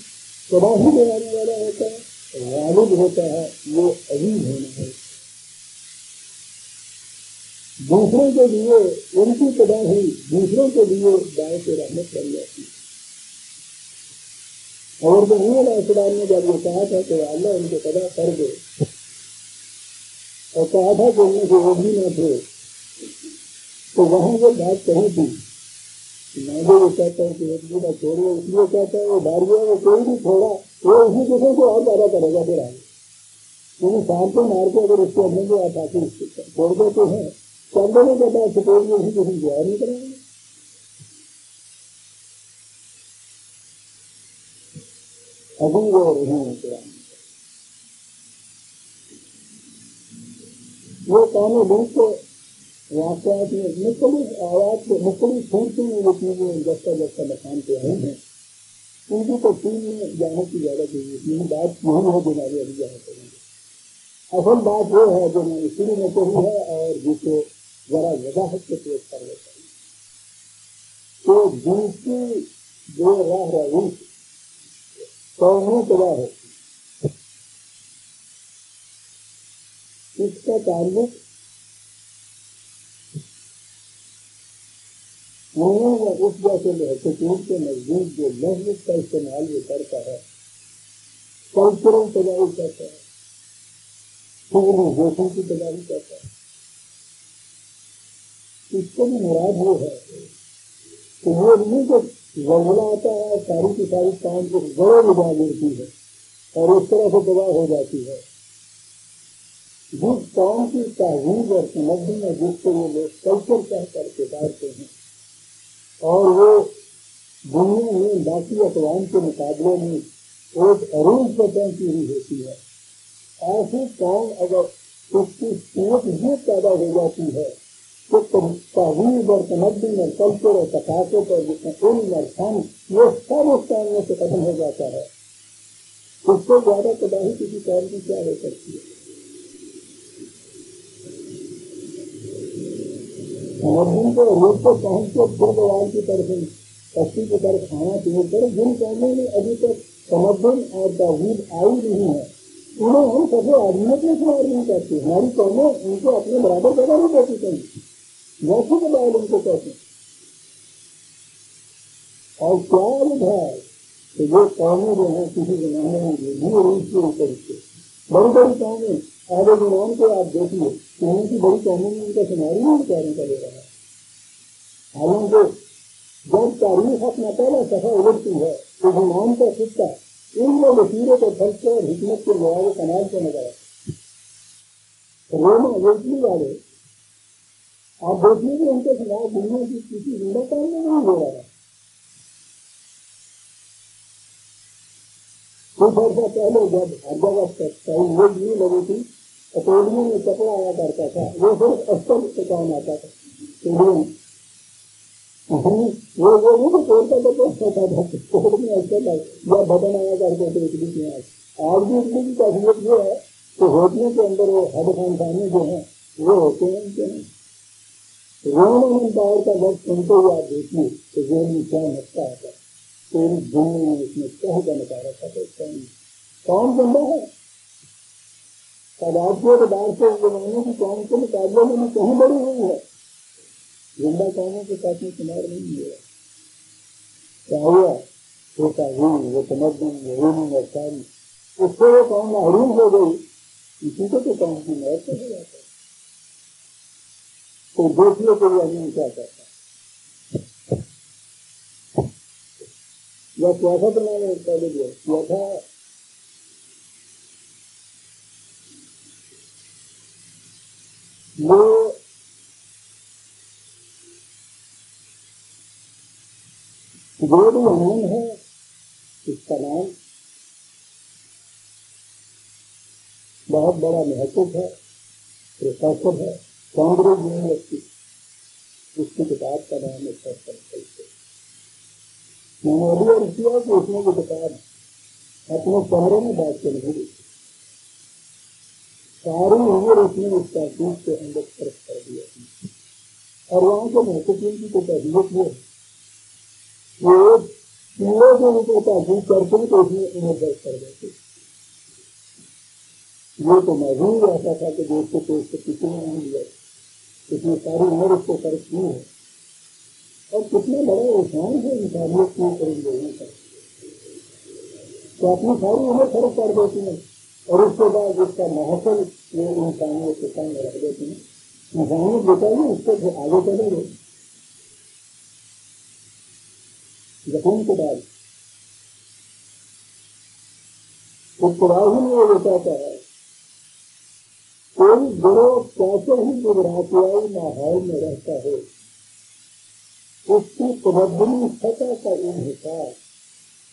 तबाही लगाने वाला होता है गालिब होता है, वो अजीब होना है दूसरों के लिए उनकी तबाही, दूसरों के लिए गाय से रहमत बन जाती है और नहीं अलैहिस्सलाम ने जब ये कहा था कि अल्लाह उनको पता कर दे, और कहा था कि उनमें से वो भी न थे तो वहाँ वो बात कही थी। मैं भी वो कहता हूँ कि एक बूढ़ा छोड़िए इसलिए कहता है वो भारिया वो कोई भी छोड़ा, वो उसी किसी को और ज़्यादा करेगा फिर आगे। क्योंकि सांप को मार के अगर उसको को आप आके छोड़ देते हैं चंदे में कहता है सपोज़ में उसी किसी को और नहीं कराएँगे और रही कुरान वो कौन लूट के वाकत में मुख्तलिफ़ आवाज़ के मुख्तलिफ़ सूरतों में वो जस्ता जस्ता मकान पे आई हैं। उनको तो टीम में जाने की ज़्यादा ज़रूरत नहीं बात नहीं है जो हमारे अभी जाना करेंगे असल बात वो है जो मैंने शुरू में कही है और जिसे जरा वजाहत के पेश कर लेता हूँ तो जिनकी जो राह रही कौमी तबाह होती इसका ताल्लुक उन्होंने उस जैसे महत्वपूर्ण के नज़दीक जो लफ्ज का इस्तेमाल ये करता है कल्चरल तबाही करता है सिविलाइजेशन की तबाही करता है। इसको भी मुराद वो है कि वो नहीं जो जलजला आता है, सारी की सारी काम को बड़े मिला गिरती है और उस तरह से तबाह हो जाती है। जिस काम की तहजीब और समझ में जिसको वो लोग कल्चर कह करके डालते हैं और वो दुनिया में बाकी अकवाम के मुकाबले में एक अरूज सतह हुई होती है। ऐसे काम अगर उसकी सोच ही पैदा हो जाती है तो तहजीब और तमद्दन और कल्चर और और जिसमें इल्म और फन सब उस काम में से खत्म हो जाता है उससे ज़्यादा तबाही किसी काम की क्या हो सकती है तमद्दन को रोड पर पहुँच के गुरुद्वार की तरफ़ कश्ती की तरफ़ खाना पीने पर जिन कामों में अभी तक तमद्दन और तहजीब आई नहीं है उन्हें हम सबसे आधुनिक में शुमार नहीं करते हमारी कौमें उनको अपने बराबर जगह नहीं देती कहीं वैसे के उनको कहते हैं। और क्या है तो वो कामें जो है, किसी जमाने में वो रूप के ऊपर उसके बड़ी बड़ी कामें आगे जमान को आप देखिए। कि उनकी बड़ी कामें में उनका सुनारी नहीं विचारों का ले रहा है हालाँकि जब तारीख अपना पहला सफ़ा उलटती है तो जमान का सिक्का इन वसीरों को फल और हिकमत के जवाब कमाल से नज़र। आता रोमा रोशनी वाले आप देखेंगे उनके खिलाफ दुनिया की किसी हिंदुस्तान में नहीं हो रहा है। कुछ वर्षा पहले जब कई लोग नहीं लगी थी पेट्रोलियम में कपड़ा आया करता था। वो सिर्फ़ अस्तर से काम आता था। वो वो नहीं तो तोड़ता तो तोड़ता था तोड़ में अस्तर या बटन आया करते थे। में आज भी इटली की काफियत ये है कि होटलों के अंदर वो हद खानखाने जो है, वो होते हैं उनके रोमन एम्पायर का वक्त सुनते हुए आप देखिए तो जेल क्या नक्शा आता है पूरी दुनिया में इसमें कह का नकारा था कौन कौन ज़िंदा है? तादादों के बाद से जमाने की कौन के मुकाबले में कहीं बड़ी हुई है ज़िंदा कौनों के साथ में शुमार नहीं हुआ क्या हुआ वो ताजीम वो वो रूम और सारी उससे वो कौन महरूम हो गई। इसी को तो कौन की मौत हो जाता है। तो गोपियों को भी नहीं क्या करता है। या क्या था तो मैंने पहले दिया। क्या था वो वेद नाम है इसका नाम बहुत बड़ा महत्व है, प्रशासन है। कांग्रेस यूनिवर्सिटी उसकी किताब का नाम है सर्कल मैंने अभी अर्ज़ किया कि उसने वो किताब अपने कमरे में बैठ के नहीं लिखी सारी उम्र उसने उस तहसील के अंदर खर्च कर दिया और वहाँ के महत्वपूर्ण की तो तहसीत ये वो कीड़े के ऊपर तहसील करके तो उसने उम्र दर्ज कर देती ये तो मैं भी ऐसा था कि देश के पेश से किसी ने नहीं लिया इसमें सारी उम्र उसको खर्च की है। और कितना बड़ा एहसान है इंसानियत के ऊपर इन का तो अपनी सारी उम्र खर्च कर देती है। और उसके बाद उसका महसल ये इंसानियत के सामने रख देती है। इंसानियत बताइए उसको फिर आगे चलेंगे। जखम के बाद। कुराही में वो बताता है। कोई गिरोह कैसे ही गुमराहतियाई माहौल में रहता है। उसकी तमद्दनी सतह का इनहिसार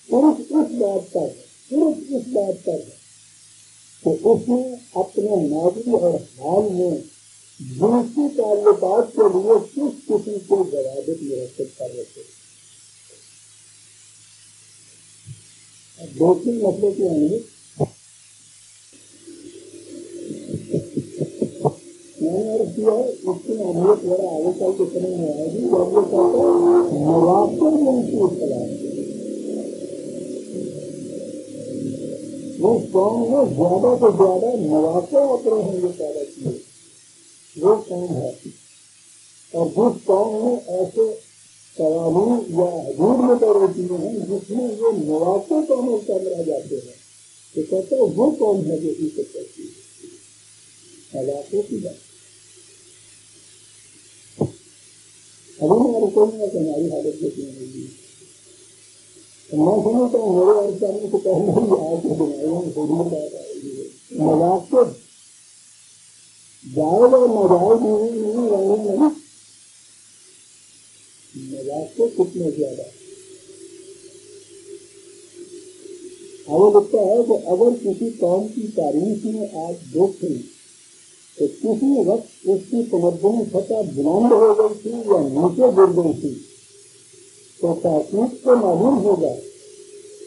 सिर्फ़ इस बात पर सिर्फ़ इस बात पर। है कि उसने अपने नागरी और हाल में दूसरी ताल्लुकात के लिए किस किसी को जवाबित निरक्षित कर रखे। दो तीन मसले की अहमियत मैंने आगे चल के समय में आएगी कहते हैं मुंशी सलाम वो में ज़्यादा से ज़्यादा नवासे अपने होंगे पैदा किए वो कौन है और जिस कौम में ऐसे कवानी या हजूर में होती हैं जिसमें ये नवासे कौमों का रह जाते हैं तो कहते हैं वो कौन है जो इसे करती है? नवासों की बात। अभी कि हमारी हालत कैसी होगी मैं मेरे पहले ही मज़ाक तो नाजायज नहीं नहीं मज़ाक तो कितने ज़्यादा। हमें लगता है कि अगर किसी काम की तारीफ़ में आप देखें तो किसी वक्त उसकी तमद्दनी सतह बुलंद हो गई थी या नीचे गिर गई थी। तो तहकीक को मालूम होगा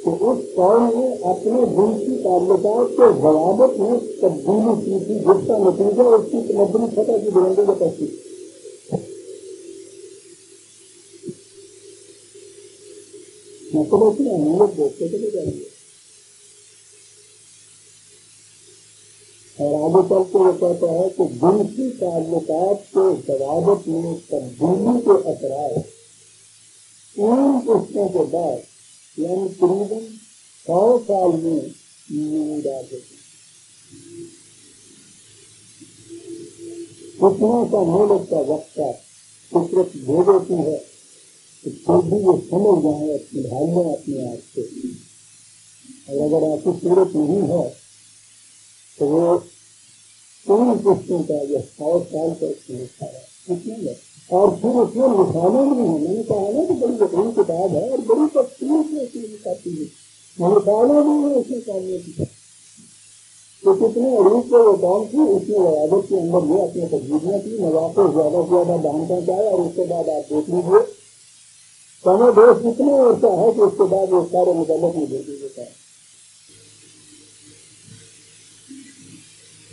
कि उस कौन ने अपने जिनसी ताल्लुकात के जवाबत में तब्दीली की थी, जिसका नतीजा उसकी तमद्दनी सतह की बुलंदी में पहुँची मतलब की अहमियत देखते चले जाएँगे। और आगे चल के वो कहता है कि जिनसी ताल्लुकात के जवाबत में तब्दीली के असरार तीन किस्तों के बाद, यानी तकरीबन सौ साल में नींद आ गई कितना का मोहलत का वक्त का दे देती है तो भी वो समझ जाए संभाल लें अपने आप से। और अगर आपकी सूरत नहीं है तो वो तीन पुस्तकों का यह सौ साल का कितने और फिर उसमें लिखाने भी है। मैंने कहा ना कि बड़ी बड़ी किताब है और बड़ी तस्वीर से उसमें लिखाती है लिखाने भी है उसमें सामने की तो कितने अरूप को काम थी, उसने वरादत के अंदर में अपनी तस्वीरें की, नवाब को ज़्यादा से ज़्यादा दान पहुँचाया और उसके बाद आप देख लीजिए। समय देश इतने ऐसा है कि उसके बाद वो सारे मुकदम में दे देता है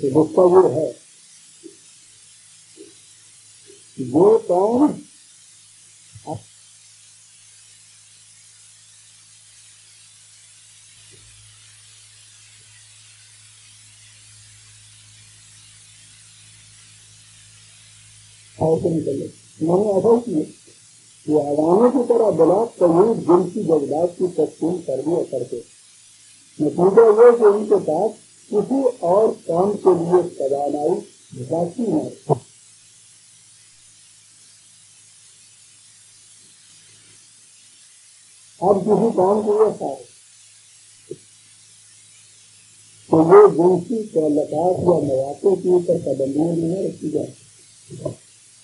गुस्सा वो है? वो कौन? ऐसे किया। कि की तरह बलाक कयूर जिनकी जज्बात की तस्वीर कर दिया करके नतीजा ये कि उनके पास किसी और काम के लिए तवानाई बाकी है अब किसी काम के लिए सारे तो वो जिनसी तल्लकात या मवाक़ों के ऊपर पाबंदियाँ भी नहीं रखी जाए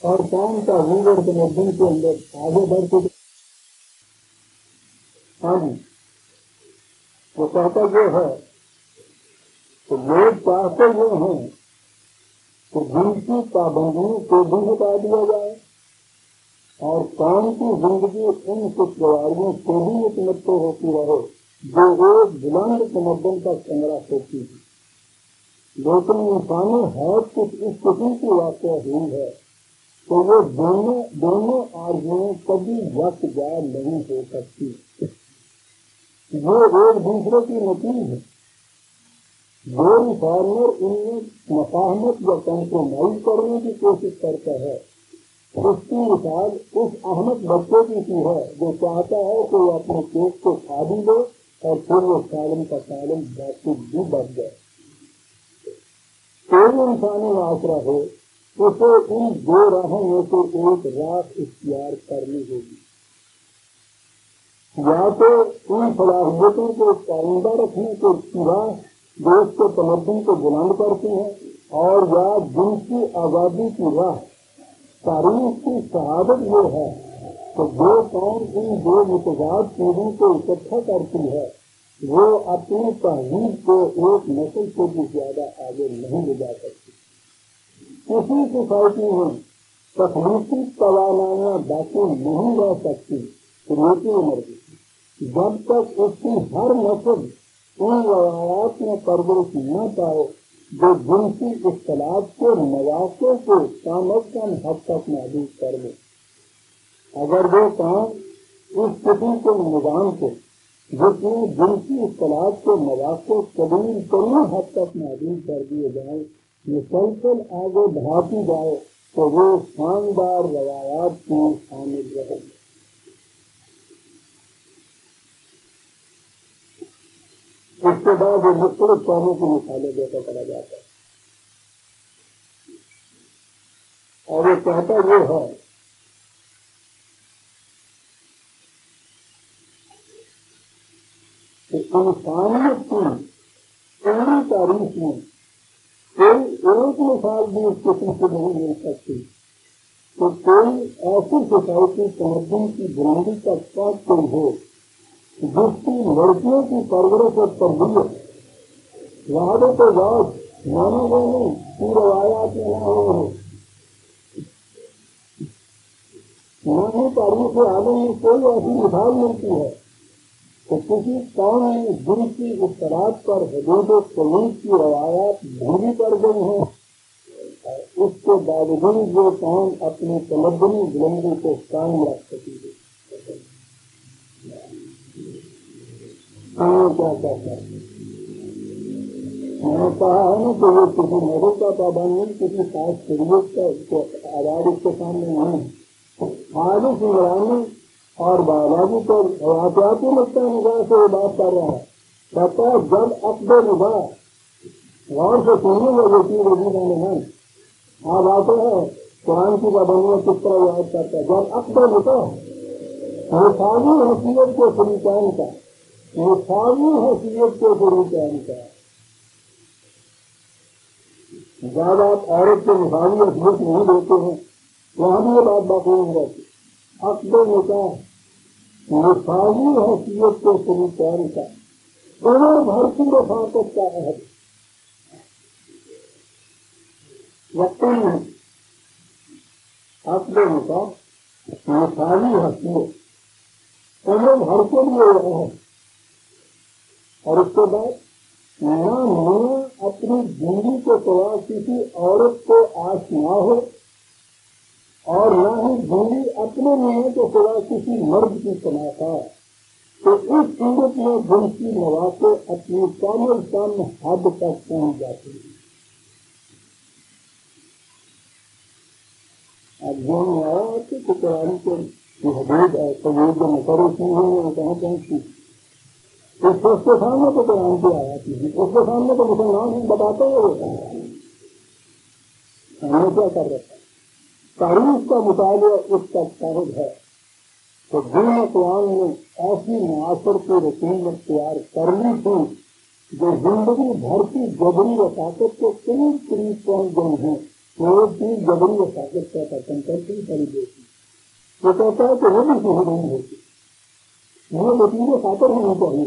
और काम का वीर के मध्यम के अंदर आगे बढ़ते हाँ। जी। वो कहता जो है तो लोग चाहते जो हैं। तो जिनकी पाबंदियों को भी हटा दिया जाए। और काम की ज़िंदगी कुछ गवारियों से ही उपलब्ध होती रहे, जो एक बुलंद समर्पण का संग्रह होती है। लेकिन इंसानी है कुछ इस किस्म की वाक्य हुई है तो वो दोनों दोनों आर्जुओं कभी वक्त जा नहीं हो सकती। वो एक दूसरे की नतीज है। जो रिफॉर्मर इनमें मफाहमत या कंप्रोमाइज करने की कोशिश करता है। उसकी मिसाल उस अहमद बच्चे की की है, जो चाहता है कि वो अपने केक को खा भी दे और फिर वो सालम का सालम बाकी भी बढ़ जाए। कोई इंसानी आसरा हो, उसे इन दो राहों में से एक राह इख्तियार करनी होगी। या तो इन सलाहियतों को कायदा रखने के सिवा देश के तमद्दन को बुलंद करती है और या जिनकी आज़ादी की राह, तारीख की शहादत ये है तो जो कौन इन दो मुतजाद चीज़ों को इकट्ठा करती है, वो अपनी तहजीब को एक नस्ल से भी ज़्यादा आगे नहीं ले जा सकती। किसी सोसाइटी में तकलीफी तवानाया बाकी नहीं रह सकती, रोटी उम्र की जब तक उसकी हर नस्ल रवायात में परवरिश न पाए जो जिनकी इख्तलाफ के मवाक़े को कम अज हद तक महदूद कर दे। अगर वो काम इस स्थिति के निज़ाम को जिसमें जिनकी इख्तलाफ के मवाक़े कबील कई हद तक महदूद कर दिए जाए, मुसलसल आगे बढ़ाती जाए तो वो शानदार रवायात की शामिल रहेगी। उसके बाद वो मुख्तलिफ़ कामों की मिसालें देता चला जाता है। और वो कहता वो है। कि इंसानियत की पूरी तारीख में कोई एक मिसाल भी उस किस्म से नहीं मिल सकती। तो कोई ऐसी सोसाइटी तमद्दन की बुलंदी का साथ कोई हो जिसकी लड़कियों की परवरिश और तरबियत वादे के बाद माना गए नहीं पूरे आयात में ना हो। नहीं तारीख के आलम में कोई ऐसी मिसाल मिलती है तो किसी काम में दिन की उत्तरात पर हदूद सलीम की रवायात भूमि कर गई है। उसके बावजूद वो काम अपनी तमदनी बुलंदी को कायम रख सकी है हाँ क्या कहता है है किसी का उसके सामने नहीं आगे सिंगरानी और बालाजी को लगता है बात कर रहा है कहता है जब अकबर निगाह गौर से सुनिएगा ये चीज़ रज़ी मैंने नहीं आप आते हैं कुरान की पाबंदियाँ किस तरह याद करता है जब अकबर निगाह वो सारी हैसियत के का वो सारी हैसियत के गुरु का अंतर जब आप औरत के मुखानी हैसियत नहीं देते हैं, वहाँ भी ये बात बात नहीं रहती। अकबर ने कहा मुसावी हैसियत के सुल्तान का दोनों भरपूर रफाकत का अहद वक्तन में अकबर ने कहा मुसावी हैसियत दोनों भरपूर ये अहद और उसके बाद न मैं अपनी ज़िंदगी के सिवा किसी औरत को आश न हो और न ही ज़िंदगी अपने मियाँ के सिवा किसी मर्द की समाता तो इस सूरत में जिनकी नवासे अपनी कम अज कम हद तक पहुँच जाती है अब जो आया तो कुरान के हदूद सयूद मुकर कहाँ पहुँची उसको उसके सामने तो कुरान की आया थी उसके सामने तो मुसलमान ही, बताते हैं हमें क्या कर रहे हैं? तारीफ़ का मुताले उसका सहज है। तो दिन कुरान ने ऐसी मुआसर की रसूल तैयार करनी थी, जो ज़िंदगी भर की जबरी व ताकत को करीब करीब पहुँच गई है वो चीज़ जबरी ताकत का कर्तन करती बड़ी देती वो कहता है कि वो भी नहीं होती वो नतीजे खातर होना चाहिए।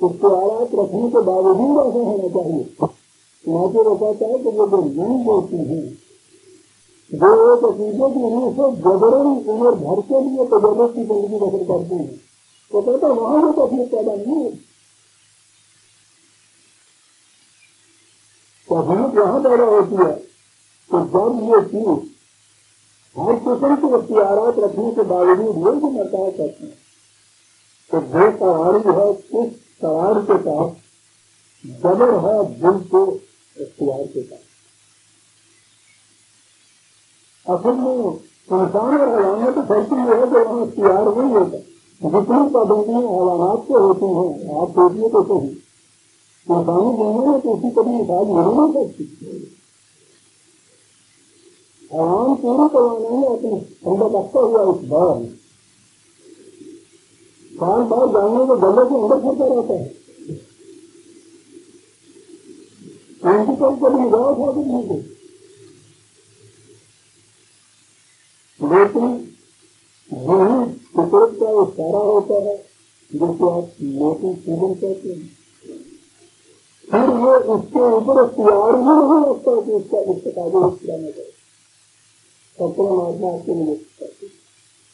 उसको आरात रखने के बावजूद ऐसा होना चाहिए। नाचे वो कहता है कि वो नींद होती है। जो एक अकीदे की रूह से जबरन उम्र भर के लिए तजर्बे की ज़िंदगी बसर करते हैं। तो कहता है, वहाँ वो तकलीफ़ पैदा नहीं है तकलीफ़ वहाँ पैदा होती है। तो जब ये चीज़ हर किस्म के अख्तियार रखने के बावजूद वो भी नकाय करते हैं तो जो सवारी है, उस सवार के पास जबर है दिल के इख्तियार के पास। असल में इंसान और हवान तो फ़र्क ये है कि वहाँ इख्तियार नहीं होता। जितनी पाबंदियाँ हवानात से होती हैं, आप देखिए तो सही। इंसानी दुनिया में तो उसी कभी मिसाल नहीं हो सकती। हवान पूरी करवाना है अपने अंदर रखता हुआ इस बार। बार बार जानने को गले के अंदर फंसा रहता है? प्रिंसिपल को भी देखने को लेकिन वही का होता है, जिसको आप मोटी पूजन कहते हैं। फिर वो उसके ऊपर तैयार ही नहीं लगता कि उसका इस्तेकाबल कराना चाहिए कपड़ा मारना आपके लिए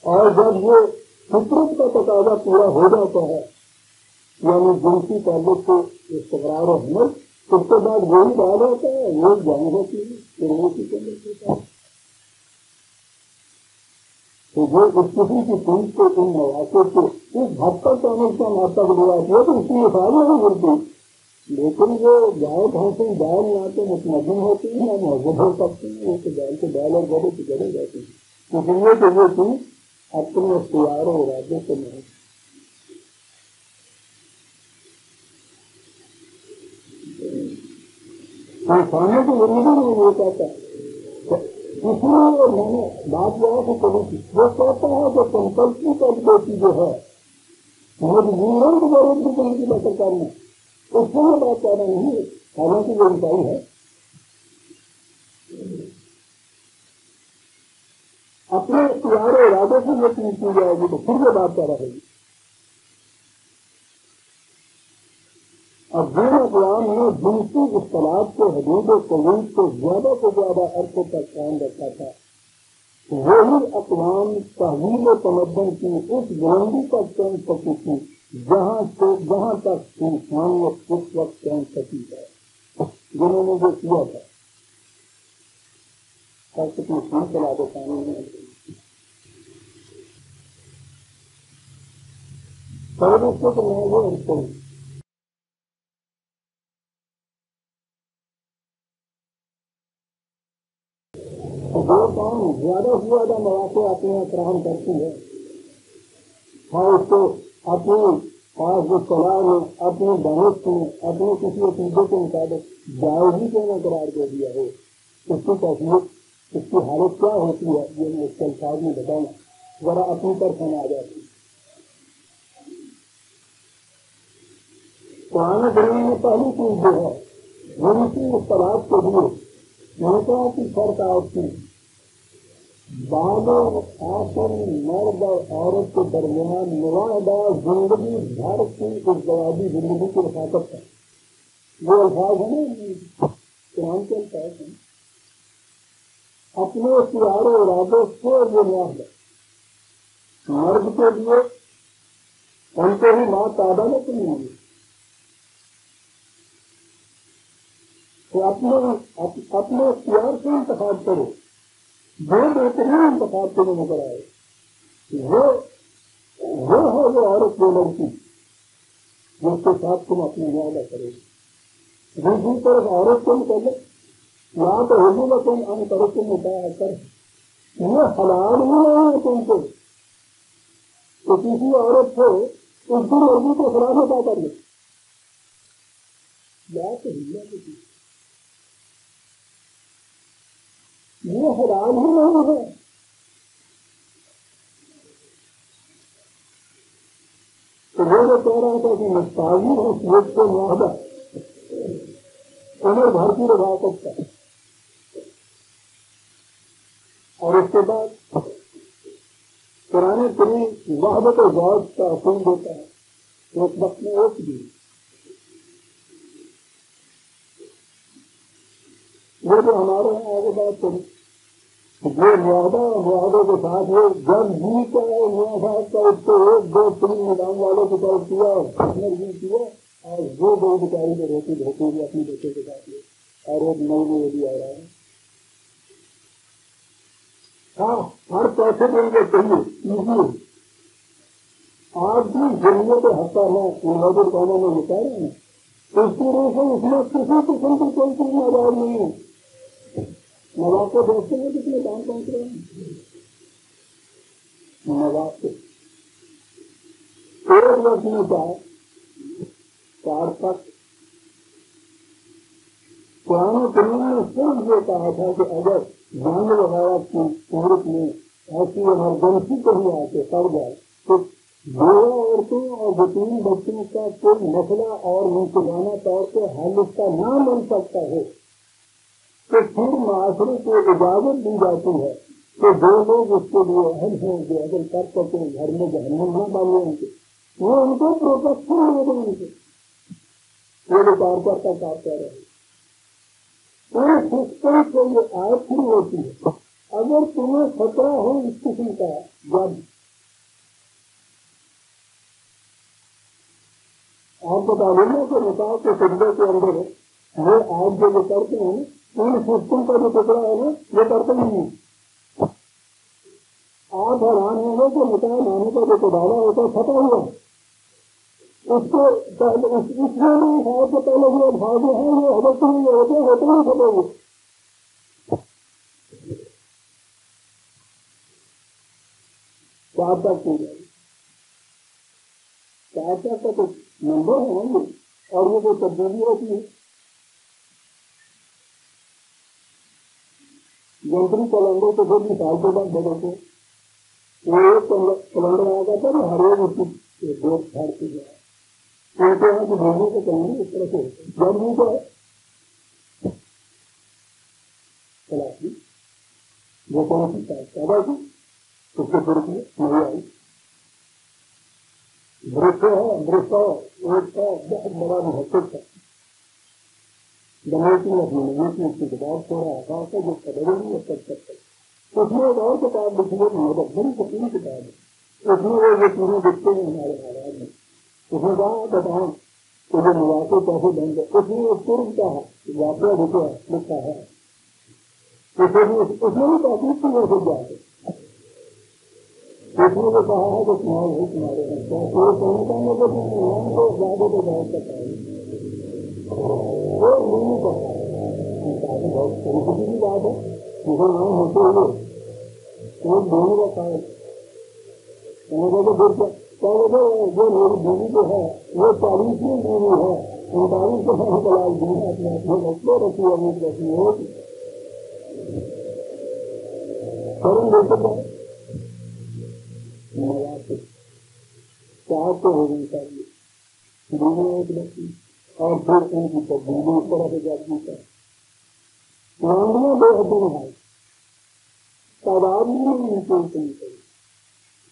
और जब वो फितरत का तकाजा पूरा हो जाता है। यानी जिनकी ताल्लुक से इस्तरार और हमल उसके बाद वही डाल होता है वो जान होती है फिर वो की ताल्लुक होता है। तो जो किसी की पूंछ को इन मवाकों को इस हद तक आने का नाटक हुआ है तो इसलिए सारी नहीं मिलती लेकिन जो गाय, भैंसे बैल यहाँ पे मुतमजन होती है, ना मौजूद हो सकती है वो तो बैल के बैल और गड़े की गड़े जाती है। इसलिए तो वो चीज़ अपने प्यारो राज्य को नहीं। की कहता इसलिए मैंने बात यह से कभी वो कहता है कि संकल्पित अभिव्यक्ति जो है बसर करना उसमें बात करना नहीं हालाँकि वो ऊंचाई है। अपने इख्तियार इरादे से ये चीज़ की जाएगी तो फिर वो बात क्या रहेगी? अब दिन अकवाम ने जिनकी इख्तलाफ के हदूद कबूल को ज़्यादा से ज़्यादा अर्थों तक कायम रखा था। वही अकवाम तहवील तमदन की उस बुलंदी तक पहुँच सकी थी, जहाँ से, जहाँ तक इंसानियत उस वक्त पहुँच सकी है। जिन्होंने जो किया था। तक में चला दो पानी में। जो काम ज़्यादा से ज़्यादा मौके अपने ग्रहण करती है। हाँ उसको अपने पास जो सलाह में अपने बहस में अपने किसी अतीजे के मुताबिक जायजी के करार दे दिया हो? उसकी तस्वीर उसकी हालत क्या होती है? ये मैं उसके अल्फाज में बताऊँ। जरा अपनी तरफ़ आ जाती पुराने जन्म में पहली चीज़ जो है इसी तलाश के लिए। है कि शर्त आपकी बालों आसन, मर्द और औरत के दरमियान मुलादा ज़िंदगी भर की उस जवाबी ज़िंदगी की रफाकत है। वो अल्फाज है ना? कुरान के अल्फाज है। अपने प्यारे इरादे से न्याज है मर्द के लिए उनको ही माँ पैदा नहीं मिली तो अपने अपने प्यार से इंतखाब करो। जो बेहतरीन इंतखाब तुम्हें नज़र आए, वो वो है वो औरत वो लड़की जिसके साथ तुम अपने वादा करोगे। दूसरी तरफ़ औरत तुम कर यहाँ तो होगी ना तुम अन करो। ये हलाल ही नहीं है तुमको तो किसी औरत को उसकी मर्ज़ी को खराब होता कर लो या हिला ये हैरान ही नहीं है। तो वो जो कह रहा था कि मुस्ताजी उस युग को मुआदा उमर भर की रवाकत का और उसके बाद पुराने पुरी वहदत गौर का असूल देता है एक वक्त में एक भी वो जो हमारे यहाँ आगे बात करें जो मुआदा मुआदे के साथ वो जब भी का साहब का उसको एक, दो, तीन निज़ाम वालों की तरफ़ किया और पार्टनर भी किया, और वो दो बेचारी को रोटी धोती हुई अपने बेटे के साथ और एक नई में भी आ रहा है। हाँ हर पैसे दिन को चाहिए इजी आज भी जमीनों के हफ़्ता में यूनाइटेड में रहे हैं इंस्पिरेशन इसमें किसी किस्म की कोई चीज़ आज़ाद नहीं है। नवाब को देखते हैं कितने दाम पहुँच रहे हैं। नवाब के। एक वर्ष में चार चार तक पुराने दिनों में सिर्फ़ ये कहा था कि अगर जंग वगैरह की सूरत में ऐसी इमरजेंसी कहीं आके पड़ जाए। तो दो औरतों और दो तीन बच्चों का कोई मसला और मुंसलाना तौर पर हल उसका ना बन सकता है। तो फिर माशरे को इजाज़त दी जाती है कि जो लोग उसके लिए अहम हैं जो अगर कर सके घर में जहनम न डाले उनके। वो उनको प्रोटेक्शन दे दें उनके वो जो कार्यकर्ता काम कर रहे सिस्टम से ये आय शुरू होती है अगर तुम्हें खतरा हो इस किस्म का जब आप बता देंगे कि निकाह के सुविधा के अंदर वो आज जो करते हैं इन सिस्टम का जो टुकड़ा है ना ये करते नहीं है आप हैरान होंगे कि निकाय नाने का जो कुदावा होता है फटा हुआ उसको पहले इसमें भी साहब के पहले जो भाग है, वो हदस नहीं होते होते। ही फटे चार हो चार का तो नंबर है और वो जो तब्दीली होती है। जंतरी कैलेंडर तो दो साल के बाद बदलते एक कैलेंडर आ जाता है हर रोज उसकी डेट फाड़ के जाए कहते हैं कि भेजने के कैलेंडर इस तरह से भी तो तलाशी वो कौन सी पैदा की उसके फिर नहीं आई है एक का बहुत बड़ा महत्व था है में उसकी किताब थोड़ा आकाश है जो वो सब तक उसमें एक और किताब लिखी है मतलब बड़ी कठिन किताब है उसमें वो ये हैं हमारे महाराज में। कहा बताओ तो निवासी कैसे बन गए पूर्व का है वापया रुपया लिखा है उसमें भी काफ़ी चीज़ें हो जाते कहा है कि तुम्हारे तुम्हारे बहुत है बात है फिर तो जो मेरी बीवी जो है, वो चालीसवीं बीवी है। उनतालीस को मैंने तलाक दी है अपने अपने बच्चे रखी अमीर रखी। हो करण देते चाह तो होनी चाहिए दोनों एक लड़की और फिर उनकी तब्दीली इस तरह से जाती है। मांगने दो हद्दों भाई तादाद में उनसे उनसे निकली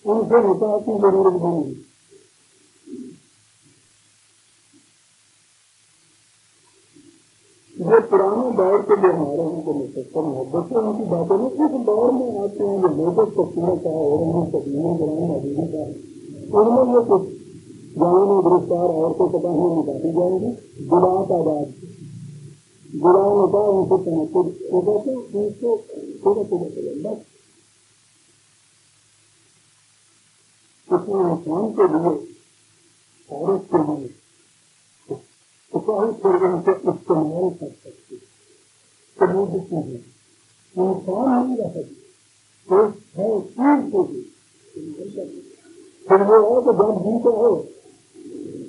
उनसे निकाह की ज़रूरत नहीं जो पुराने दौर के जो हमारे उनको मुकदम है। बच्चे उनकी बातें नहीं इस दौर में आते हैं जो लेटेस्ट तस्वीरें का और उन्हें तस्वीरें बनाने अभी का उनमें ये कुछ गाँव में गिरफ़्तार औरतों को बाहर निकाली जाएँगी। गुलाह का बाद गुलाह होता है उनको कहते उनको थोड़ा थोड़ा चले बस उसमें इंसान के लिए औरत के लिए उपाहित प्रोग्राम से इस्तेमाल कर सकते सबूत नहीं इंसान नहीं रह सकते तो है चीज़ को भी फिर वो है तो जब भी तो है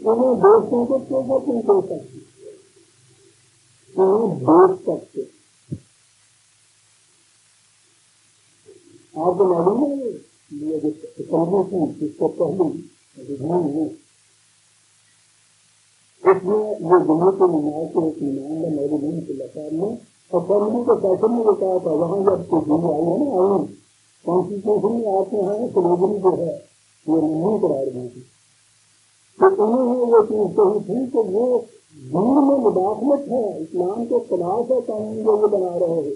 उन्हें दोस्तों को कैसा तुम कर सकते उन्हें दोस्त सकते आपको मालूम है ये थी जिसको पहले विधान है इसमें ये दुनिया के नुमाइश के एक ईमान है मेरे दिन के लकार में और फैमिली के फ़ैशन में कहा था वहाँ जब कुछ दिन आई है ना आइन कॉन्स्टिट्यूशन में आते हैं स्लेवरी जो है वो नहीं करार गई थी तो उन्होंने वो चीज़ कही थी कि वो दीन में मुदाखलत है इस्लाम के खिलाफ है कानून जो वो बना रहे हैं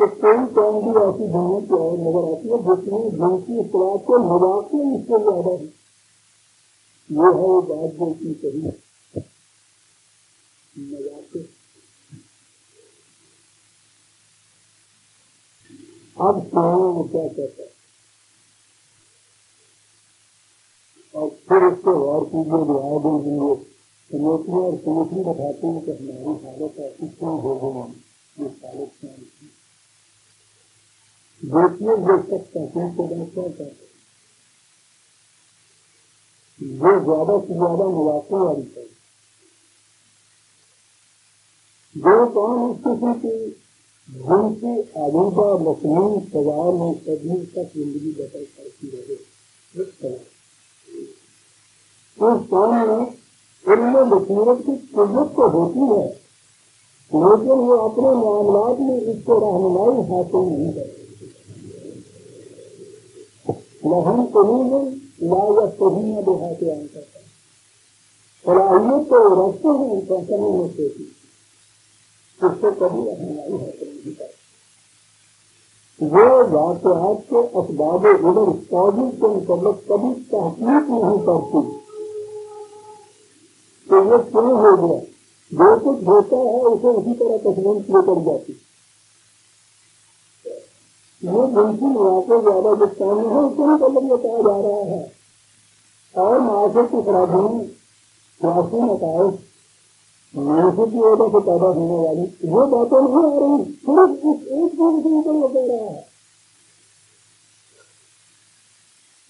कि कोई कौन भी ऐसी दुनिया की और नज़र आती है जिसमें जिनकी इतलाक के मज़ाक में इससे ज़्यादा है। ये है बात जो की सही मज़ाक अब सुनो क्या कहता है? और फिर उसको गौर कीजिए दुआ दीजिए चुनौतियाँ और चुनौती बताते हैं कि हमारी हालत ऐसी क्यों हो गई इस हालत में देखिए देख सकता है को क्या कहते जो ज़्यादा से ज़्यादा मुलाकों वाली है। जो कौन किस्म की जिनकी आलूदा मसनून सजा में सभी तक ज़िंदगी बसर करती रहे। उस काम में इनमें बसीरत की किल्लत तो होती है, लेकिन वो अपने मामला में इसको रहनुमाई हासिल नहीं करते लहन कमीन लागत कभी न देहाते आंसर सलाहियत तो रखते हैं उनका कमी होते थी। उससे कभी रहनुमाई हासिल नहीं करते वो वाकयात के असबाब उधर ताजिल के मुतलक कभी तहकीक नहीं करती। तो ये क्यों हो गया। जो कुछ होता है, उसे उसी तरह तस्वीर किए कर जाती ये मुमकिन वाकई ज़्यादा जो सामने है, उसको भी मतलब बताया जा रहा है। और माशे की खराबियों वासी नकाय मानसिक की वजह से पैदा होने वाली वो बातें नहीं आ रही, सिर्फ़ उस एक चीज़ के ऊपर बता रहा है।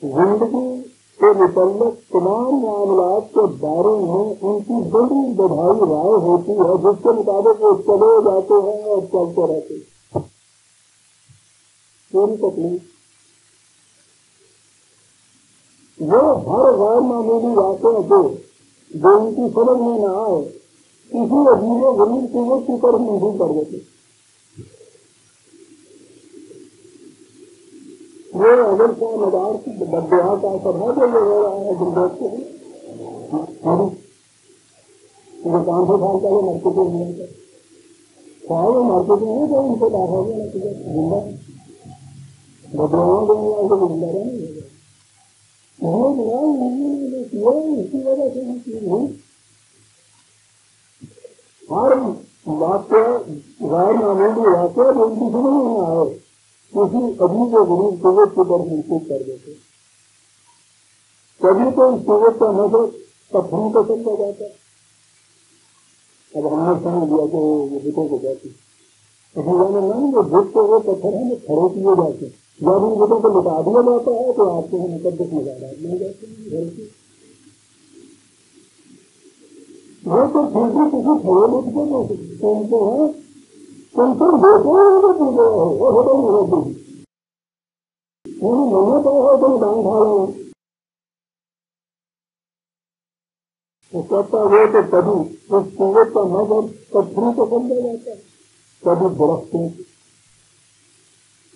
ज़िंदगी के मुतलक तमाम मामला के बारे में उनकी बड़ी बधाई राय होती है, जिसके मुताबिक वो चले जाते हैं और चलते रहते हैं। पूरी तकलीफ़ वो हर गैर मामूली बातें को जो उनकी समझ में न आए, किसी अजीब गरीब की वो की तरफ़ मंजूर कर देते। वो अगर क्या मदार की बदया का असर है जो ये हो रहा है गुरुदेव के दुकान से साल पहले मार्केटिंग नहीं क्या वो मार्केटिंग नहीं तो उनको लाभ हो गया ज़िंदा बदलाव देने वाले ज़िंदा नहीं किया इसी वजह से नहीं हर वाक्य गैर मामूली वाक्य में आए किसी अभी के जगत के कर देते कभी तो इस जगत का नज़र को जाता अब हमने समझ लिया कि वो बुतों को जाती तो भगवान नहीं वो बुत तो वो पत्थर है खड़े किए जाते जब उन बुतों को लुटा दिया जाता है तो आपके यहाँ मुकदस मजारात मिल जाते हैं, घर की वो तो फिर किसी खड़े लुट के सुनते हैं देखो तो तुम गए, हो वो होटल में होती पूरी महीने तो हो तुम दान खा रहे हो तो कहता वो तो कभी उस कुवत का नज़र पत्थरों को बन जाता है। कभी दरख्तों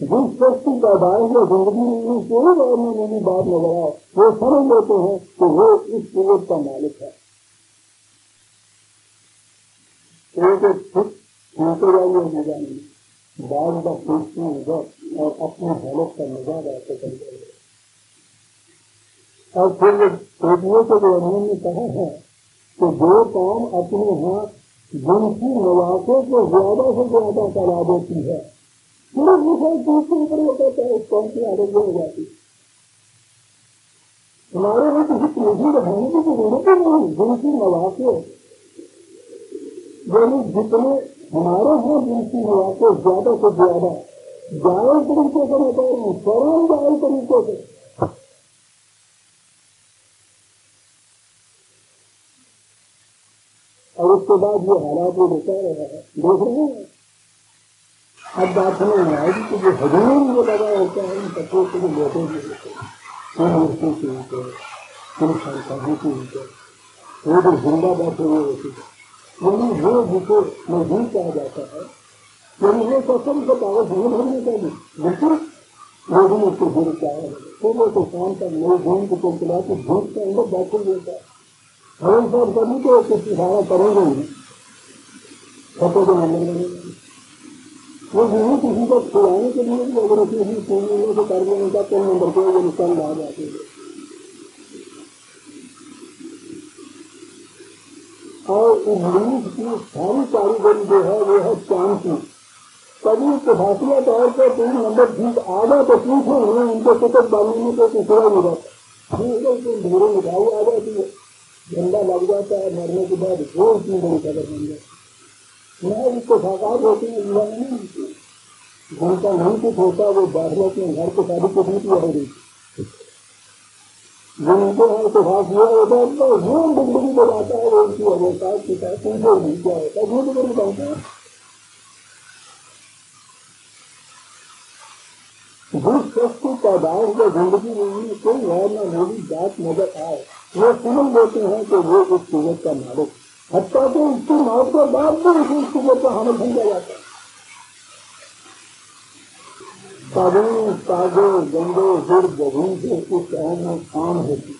जिस शख्स का पैदाइश या ज़िंदगी में कोई बार में मेरी बात नज़र आए वो समझ लेते हैं कि वो इस कुवत का मालिक है। बार बार सोचते हैं, उधर, और अपने हालत का मज़ा आते कर और फिर वो टोपियों को जो उन्होंने कहा है कि जो काम अपने हाथ, जिनकी नवासों को ज़्यादा से ज़्यादा करा देती है। दूसरे ऊपर होता है हो जाती हमारे लिए किसी तेज़ी बढ़ाने की ज़रूरत ही नहीं जिनकी नवासे जितने हमारे यहाँ जिनकी नवासे ज़्यादा से ज़्यादा जायल तरीके से बता रहे हैं सरल जायल तरीके से और उसके बाद ये हालात वो बता रहा है। देख रहे हैं? अब बात समझ में आएगी कि जो हजूर जो लगा होता है, इन तत्वों के जो लेते भी होते हैं के ऊपर कोई संस्थानों के ऊपर वो जो ज़िंदा बैठे हुए होते हैं यानी वो जिसे मजदूर कहा जाता है यानी वो सत्संग का नहीं भरने का नहीं लेकिन वो भी उसको भूल जाए तो वो तो शाम तक नौ घूम को चलचला के भूख के अंदर बैठे हुए था हमें सब कभी तो कुछ इशारा करेंगे। नहीं फ़ोटो के नंबर बनेंगे वो नहीं किसी को छुड़ाने के लिए भी अगर अपने ही तीन से कर देने का तीन नंबर पे वो निकल आ जाते हैं। और इंग्लिश की सारी कारीगरी जो है, वो है चाँद की कभी प्रभाषीय तौर पर तीन नंबर ठीक आ गए तो पूछो उन्हें उनको टिकट डालने में कोई पिछड़ा नहीं रहता धीरे निकाल आ जाती है। झंडा लग जाता है, मरने के बाद वो इतनी बड़ी कदर बन जाती मैं उसको साकार है नहीं नहीं कुछ होता वो बाहर अपने घर को शादी को जिनको है। सुभाष हुआ होता है तो है, वो उनकी तुमको नहीं क्या होता। तो हैं। जिस शख्स की तादाद या ज़िंदगी में कोई और ना नई जात नज़र आए। वो सुन लेते हैं कि वो उस सूरत का मालिक। हत्या तो उसकी मौत के बाद भी उसी सूरत का हमें समझा जाता साधु साधु, गंदे जुड़ ज़मीन से उस शहर में होती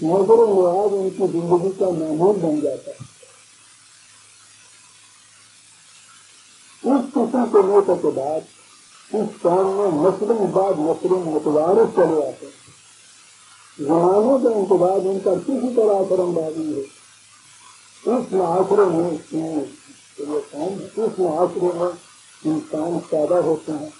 नज़र मुराद उनकी ज़िंदगी का महमूद बन जाता। उस किस्म के नेता के बाद उस काम में मसलिम बाद मसलिम मतवारे चले आते। जमाने के इंतबाज उनका किसी तरह कर्मबाजी है। उस मुआशरे में उस मुआशरे में इंसान पैदा होते हैं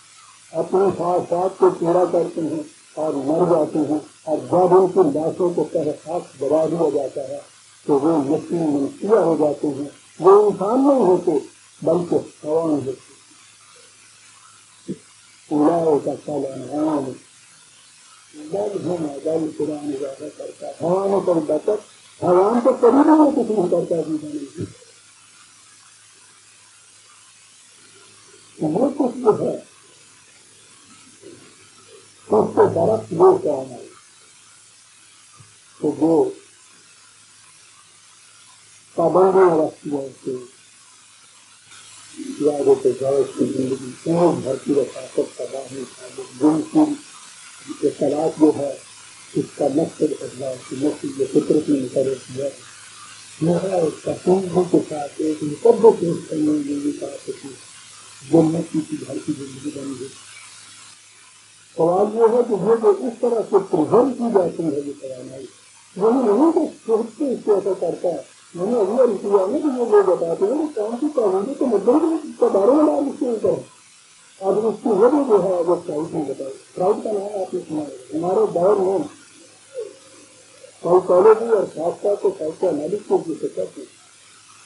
अपने साथ साथ को पूरा करते हैं और मर जाते हैं और जब उनकी लाशों को पहले साथ दबा दिया जाता है। तो वो मछली मनसिया हो जाते हैं वो इंसान नहीं होते बल्कि हवा में होते का कल बल घूमा बल पुराने ज़्यादा करता भगवान पर बचत भगवान को कभी नहीं कुछ नहीं करता जीवन में वो कुछ जो है। उससे बरफ वो कहना है तो वो रखती है उसके यादों पे जगत की ज़िंदगी पूर्ण भरती रखा सब जिनकी ये तलाक जो है। इसका मकसद बदलाव की मकसद जो फितरत में मुकर किया। मेरा उसका के साथ एक की घर की ज़िंदगी बन गई सवाल ये है कि वो जो इस तरह से प्रिजर्व की जाती है, ये वही नहीं। तो इससे ऐसा करता है। मैंने किया ना कि वो लोग बताते हैं कौन सी तो के में ऊपर। और उसकी वजह जो है, वो प्राउड ने बताई। प्राउड का नाम आपने सुना हमारे दौर में साइकोलॉजी और शास्त्रा को साइको एनालिसिस की शिक्षा थी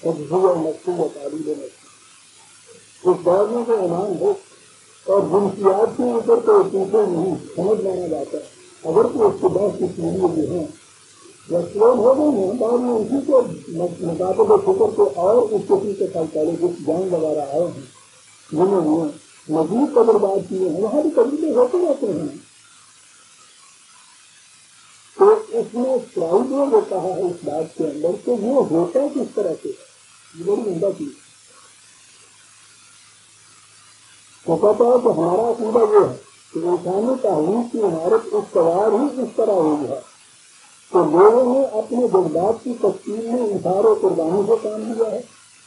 सब्ज़ी और मछली और तालीम मछली उस दौर में जो इनाम हो, और जिनसियात के ऊपर तो पीछे नहीं समझ लेना जाता। अगर तो उसके बाद की पीढ़ी जो है। वह हो गई है बाद में उसी को मुकाबले फ़िक्र को और उस उसके पीछे साइकोलॉजिस्ट जान वगैरह आए हैं। जिन्होंने मज़बूत कब्रबाद किए हैं, वहाँ भी कबीले होते रहते हैं। तो इसमें प्राउड ने कहा है इस बात के अंदर तो वो होता किस तरह से? बड़ी उमदा चीज़ तो कहता हमारा अकीदा ये है कि इंसानी तहरीक की इमारत इस सवार ही इस तरह हुई है तो लोगों ने अपने जज्बात की तस्वीर में इंसार और कुर्बानी से काम लिया है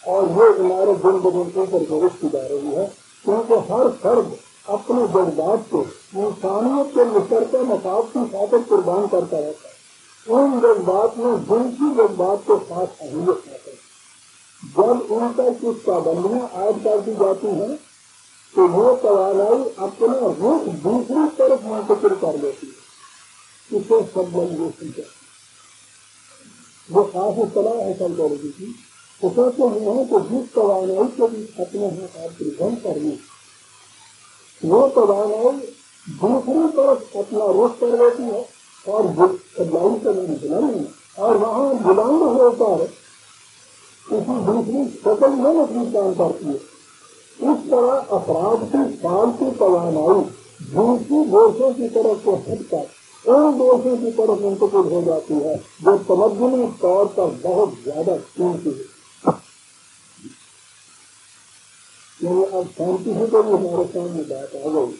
और वो इमारत दिन ब दिन ऊपर की जा रही है। क्योंकि हर फर्द अपने जज्बात को इंसानियत के मुशरका मसाब की खातिर कुर्बान करता रहता है। उन जज्बात में जिनकी जज्बात के साथ अहमियत है जब उनका कुछ पाबंदियाँ आयद कर दी जाती है तो वो तवानाई अपना रुख दूसरी तरफ़ मुंतकिल कर लेती है। इसे सब ये वो खास सलाह है साइकोलॉजी की। उसे तो ये है कि जिस तवानाई को भी अपने हाथ आप प्रिजन करनी वो तवानाई दूसरी तरफ़ अपना रुख कर लेती है। और बुलाई का नहीं और वहाँ बुलंद होकर किसी दूसरी शक्ल में अपनी काम करती है। इस तरह अपराध की फालतू तवानाई दूसरी दोषों की तरफ़ को हटकर उन दोषों की तरफ़ मुंतकिल हो जाती है। जो तमदनी तौर पर बहुत ज़्यादा कीमती है। अब शांति से तो हमारे सामने बात आ गई।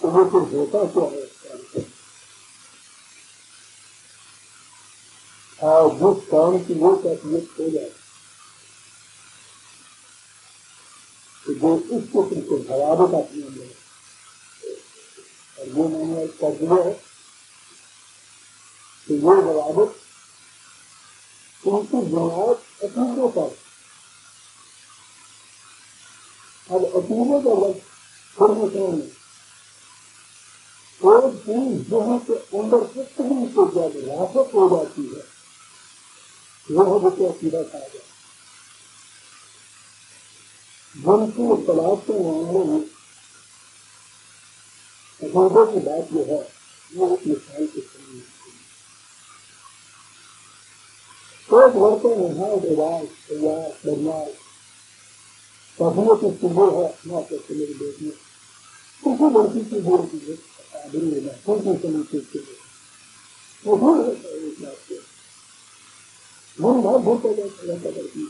तो वो फिर होता क्या है? और जिस काम की वो कैफियत हो जाए तो जो इसको फिर भयावत अपने अंदर और वो मैंने कर दिया है तो ये बराबर उनकी बुनियाद अतीतों पर अब अतीबों का वक्त सर्वसरण और पूरी जहाँ के अंदर कितनी से जब रासत हो जाती है वह बच्चा सीधा खा जाए मन को तलाश के मामले में अनुभव की बात यह है वो एक मिसाल के सामने एक वर्ष में यहाँ विवाद प्रयास बदमाश पढ़ने की चीज़ें है ना करके मेरे देश में किसी लड़की की बोल की आदमी लेना कोई समय के लिए वो भूल बात रहता करती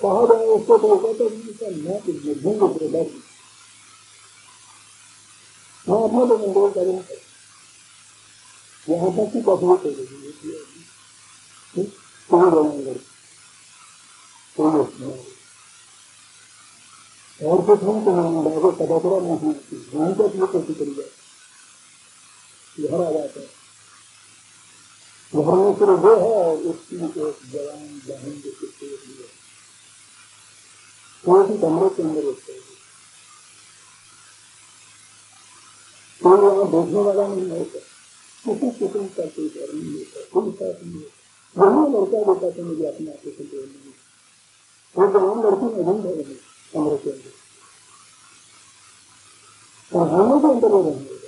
कहा जाए उसको तो कहता है तो यहाँ तक की पसंद कर देंगे कोई रहेंगे और कुछ नहीं कहना बाबा तबाकड़ा नहीं कैसे करी जाए आ जाता है घर में सिर्फ़ वो है और उसकी एक जवान बहन जो कितने है वो भी कमरे के अंदर होते हैं कोई वहाँ देखने वाला नहीं होता किसी किस्म का कोई डर नहीं होता कोई साथ नहीं होता वही लड़का बेटा तो मुझे अपने आप से नहीं वो जवान लड़की नहीं है कमरे के अंदर पढ़ाने के अंदर वो रहेंगे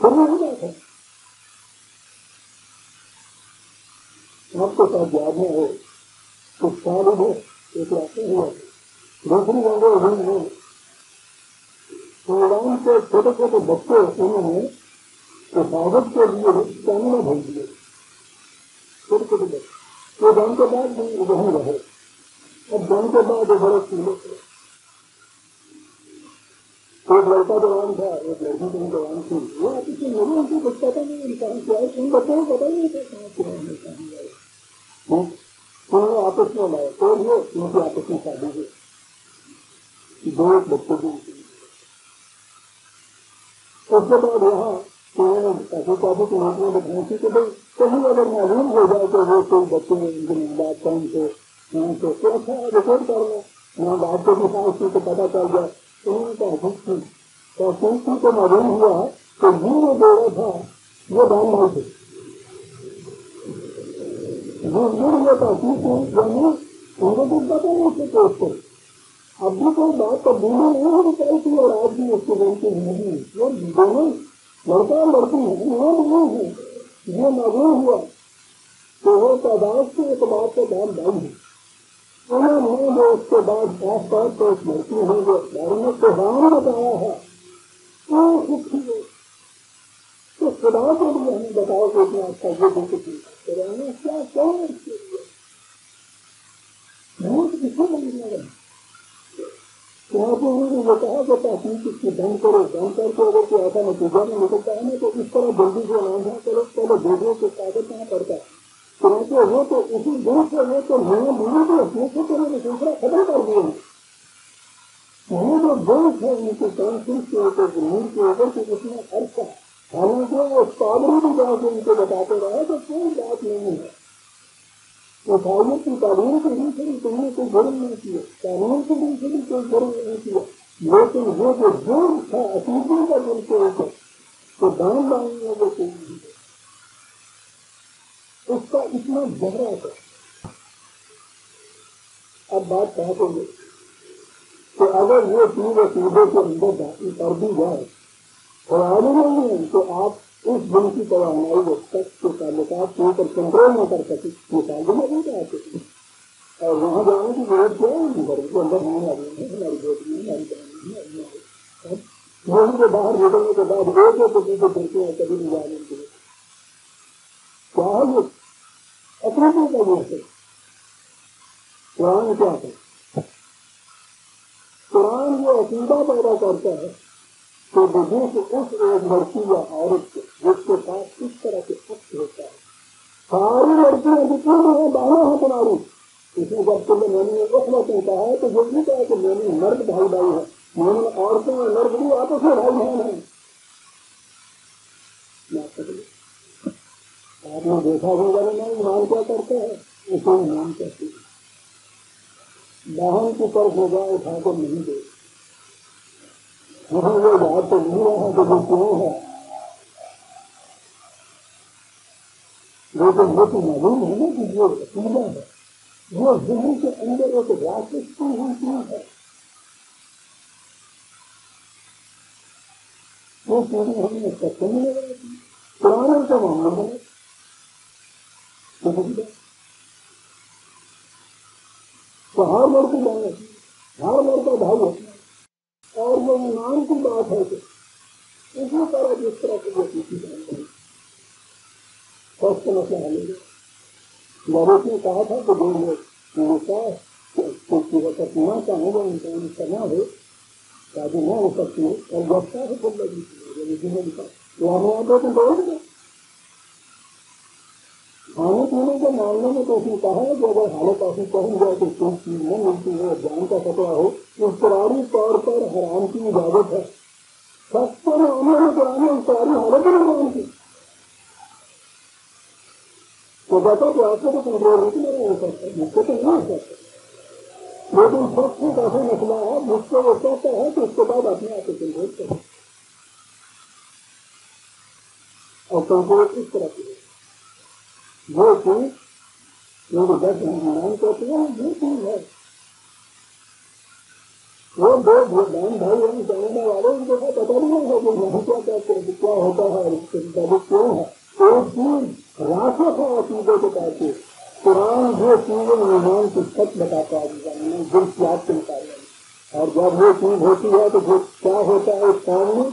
फिर नहीं बात है आपके साथ याद में हो साल हो एक लाते हुआ दूसरी गंगे हुई में संविधान के छोटे छोटे बच्चे उन्होंने हिफाजत के लिए कैमरे भेज दिए छोटे छोटे बच्चे वो दान के बाद भी वहीं रहे। अब जन्म के बाद बड़े चूल्हे एक लड़का जवान था, एक लड़की भी जवान थी। वो में मेरे? उनको कुछ पता नहीं इंसान क्या है? उन बच्चों को पता नहीं था कहाँ क्या है? उन्होंने आपस में लाया तो ये उनकी आपस में शादी हुई। दो एक बच्चे भी उसके बाद यहाँ उन्होंने ऐसे काफ़ी चुनौतियाँ बताई थी कि भाई कहीं अगर मालूम हो जाए तो वो कोई बच्चे में बात टाइम से, कौन से तो अच्छा रिकॉर्ड कर लो। यहाँ बात को भी उसको तो पता चल जाए तो उन्होंने कहा हुक्म तो को मालूम हुआ तो ये जो जोड़ा था दान भाई थे जुड़ गया था क्योंकि यानी उनको तो पता नहीं उसके पोस्ट पर अब भी कोई बात तो दोनों नहीं हो पाई थी और आज भी उसको बोलते नहीं वो दोनों लड़का और लड़की वो नहीं है ये मालूम हुआ तो वो तादाद से एक बात का दान दान है। उन्होंने जो उसके बाद आस पास तो एक है जो बारे में तो बताया है वो सुखी है तो खुदा के लिए हमें बताओ कि इतना अच्छा ये दुख थी तो रहने क्या कौन इसके लिए भूत किसे लगने लगा उन्होंने ये कहा कि ताकि इसकी बंद करो बंद करके अगर कोई ऐसा नतीजा में निकलता है ना तो इस तरह जल्दी से अनाउंस करो पहले देखो कि कागज़ कहाँ पड़ता है क्योंकि वो तो उसी से वो तो नए बुरे तो से तो मैंने दूसरा खत्म कर दिया। वो जो दोष है उनके कॉन्फ्रेंस के ऊपर ज़मीन के ऊपर कि उसमें अर्थ है हालाँकि वो स्ट्रॉबेरी भी जाके उनको बताते रहे तो कोई बात नहीं है। ईसाइयों की तालीम के से भी तुमने कोई जुर्म नहीं किया। कानून के से भी कोई जुर्म नहीं किया। लेकिन वो जो जुर्म था, अतीतों का दिल के ऊपर तो दान मांगने वो कोई उसका इतना गहरा है। अब बात कहा कहेंगे तो अगर ये चीज़ अकीदे के अंदर कर दी जाए और आगे नहीं है तो आप उस दिन की तवानाई वो तक के ताल्लुकात के ऊपर कंट्रोल न कर सके मिसाल भी नहीं जाते और वहाँ जाने की ज़रूरत क्या है? घर के अंदर नहीं आ रही हमारी बेटी हमारी बहन है। मोहन के बाहर निकलने के बाद एक एक कभी नहीं जाने के लिए। क्या है अपने को का ये कुरान क्या है कुरान जो अकीदा पैदा करता है तो बुज़ुर्ग उस एक लड़की या औरत को जिसके पास इस तरह के अक्ष होता है सारी लड़कियाँ जितनी भी है बारह है तुम्हारी इसमें जब तुमने मैंने उस वक्त कहा है तो जो भी कहा कि मैंने मर्द भाई भाई है मैंने औरतें और मर्द भी आपस में भाई बहन है आपने देखा होगा ना ईमान क्या करते हैं उसे ईमान कहते हैं बहन की तरफ़ होगा उठाकर नहीं दे वहाँ वो याद तो नहीं रहा तो वो क्यों है लेकिन वो तो मालूम है ना कि वो अकेला है वो जहन के अंदर एक हुई चीज़ है वो पूरी हमने सत्य में लगा पुराने का मामला बने तो हर लड़की जाने हर लड़का भाई है। और वो ईमान की बात है कि इसी तरह जिस तरह की वो किसी जानकारी स्वस्थ हमें गौरव ने कहा था कि जो लोग करना चाहेंगे इंसान करना हो। शादी न हो सकती है। और व्यवस्था है खुद लगी जिन्हें लिखा तो हमें यहाँ पे बोल देंगे खाने पीने के मामले में तो उसने कहा है कि अगर हालत ऐसी पहुँच जाए तो कोई चीज़ न मिलती है जान का खतरा हो तो पुरानी तौर पर हराम की इजाज़त है सस्ते में पुरानी पुरानी हालत में हराम की तो कहता कि आपको तो कंट्रोल नहीं हो सकता मुझको तो नहीं हो सकता लेकिन सब कुछ ऐसा मसला है मुझको वो कहता है कि उसके बाद अपने आप को कंट्रोल करो और कंट्रोल इस तरह की चीज़ चीज़ कि क्या होता है, क्यों है एक चीज़ राशक है। अकीदे के कहते कुरान जो चीज़ें ईमान की सच बताता है की याद के मुताबिक। और जब वो चीज़ होती है तो जो क्या होता है सामने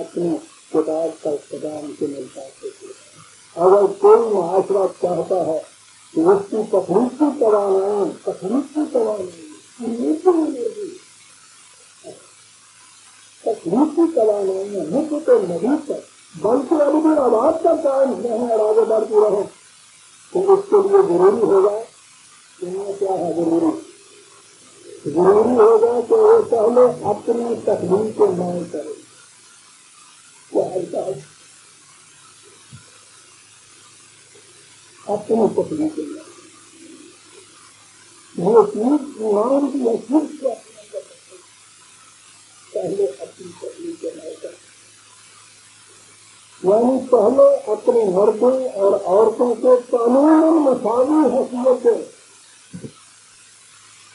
अपने किताब का इस्तेमाल से मिलता है अगर कोई मुआशरा चाहता है तो उसकी तकलीफी तवानाई तकलीफी तवानाई तकलीफी तवानाई मुख्य तो नहीं है बल्कि अभी भी आवाज़ का काम नहीं और आगे बढ़ती रहे तो उसके लिए ज़रूरी होगा इनमें क्या है ज़रूरी? ज़रूरी होगा कि वो पहले अपनी तकलीफ़ को न्याय करे क्या ऐसा है अपनी तकलीफ़ को वो की अचूक पहले अपनी तकलीफ़ को यानी पहले अपने मर्दों और औरतों के कानून मसावी हैसियत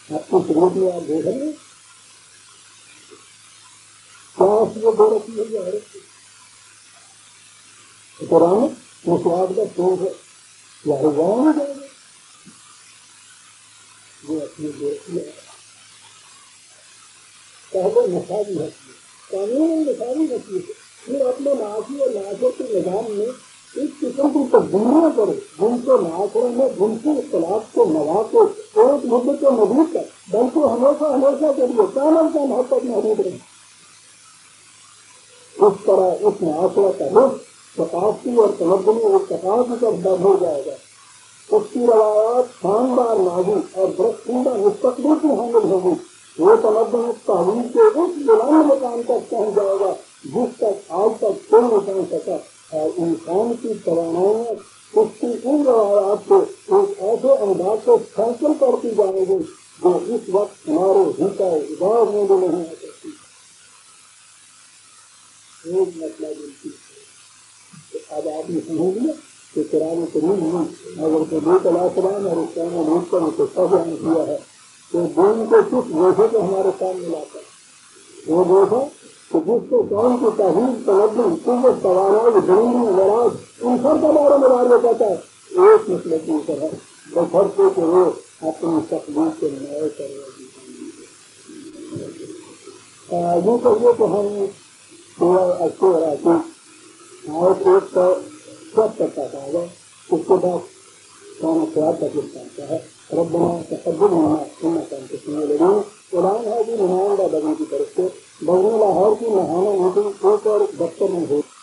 आपकी शुरू में आप देख रहे है की कुरान मुसवाद का शोक है। या रुझान हो जाएगा ये देखिए पहले नशा भी है कानून नशा भी होती फिर अपने नाशी और नाशों के निज़ाम में इस किस्म की तब्दीलियाँ करे। जिनको नाशरों में जिनके इख्तलाफ को नवा को एक मुद्दे को मज़बूत कर। बल्कि हमेशा हमेशा के कानून का महत्व मौजूद रहे। इस तरह इस मुआशरा का रुख सकाफती और तमदनी एक सकाफ कर दर्द हो जाएगा उसकी रवायात शानदार नाजी और बरसुंदा मुस्तकबिल की हामिल होगी वो तमदन तहवील के उस बुलंद मुकाम तक पहुँच जाएगा, जिस तक आज तक कोई पहुँच सका। और इंसान की तवानाइयाँ उसकी इन रवायात को एक ऐसे अंदाज से फैसल करती जाएगी, जो इस वक्त हमारे हिता इबाद में भी नहीं आ सकती। एक तो अब समझ लिया कि कुरान करीम में अगर तो दो तलाशरान और लूट कर उसे सब बयान किया है। तो दिन को किस गोशे को हमारे सामने लाता है। वो गोशा तो जिसको कौन की तहरीर तवज्जुह कुत तवाना जमीनी वराज इन सब के बारे में बारे कहता है। एक मसले के ऊपर है। बशर्ते कि वो अपनी तकलीफ़ के न्याय करेगी यूँ कहिए तो हम पूरा अच्छे राशि और पेट का तो सब करता था उसके बाद सारा प्यार का कुछ करता है। रब सुनना चाहते सुनने लगे उड़ान है कि बगन की तरफ़ से। बगने लाहौर की महाना होती एक और बच्चों में होती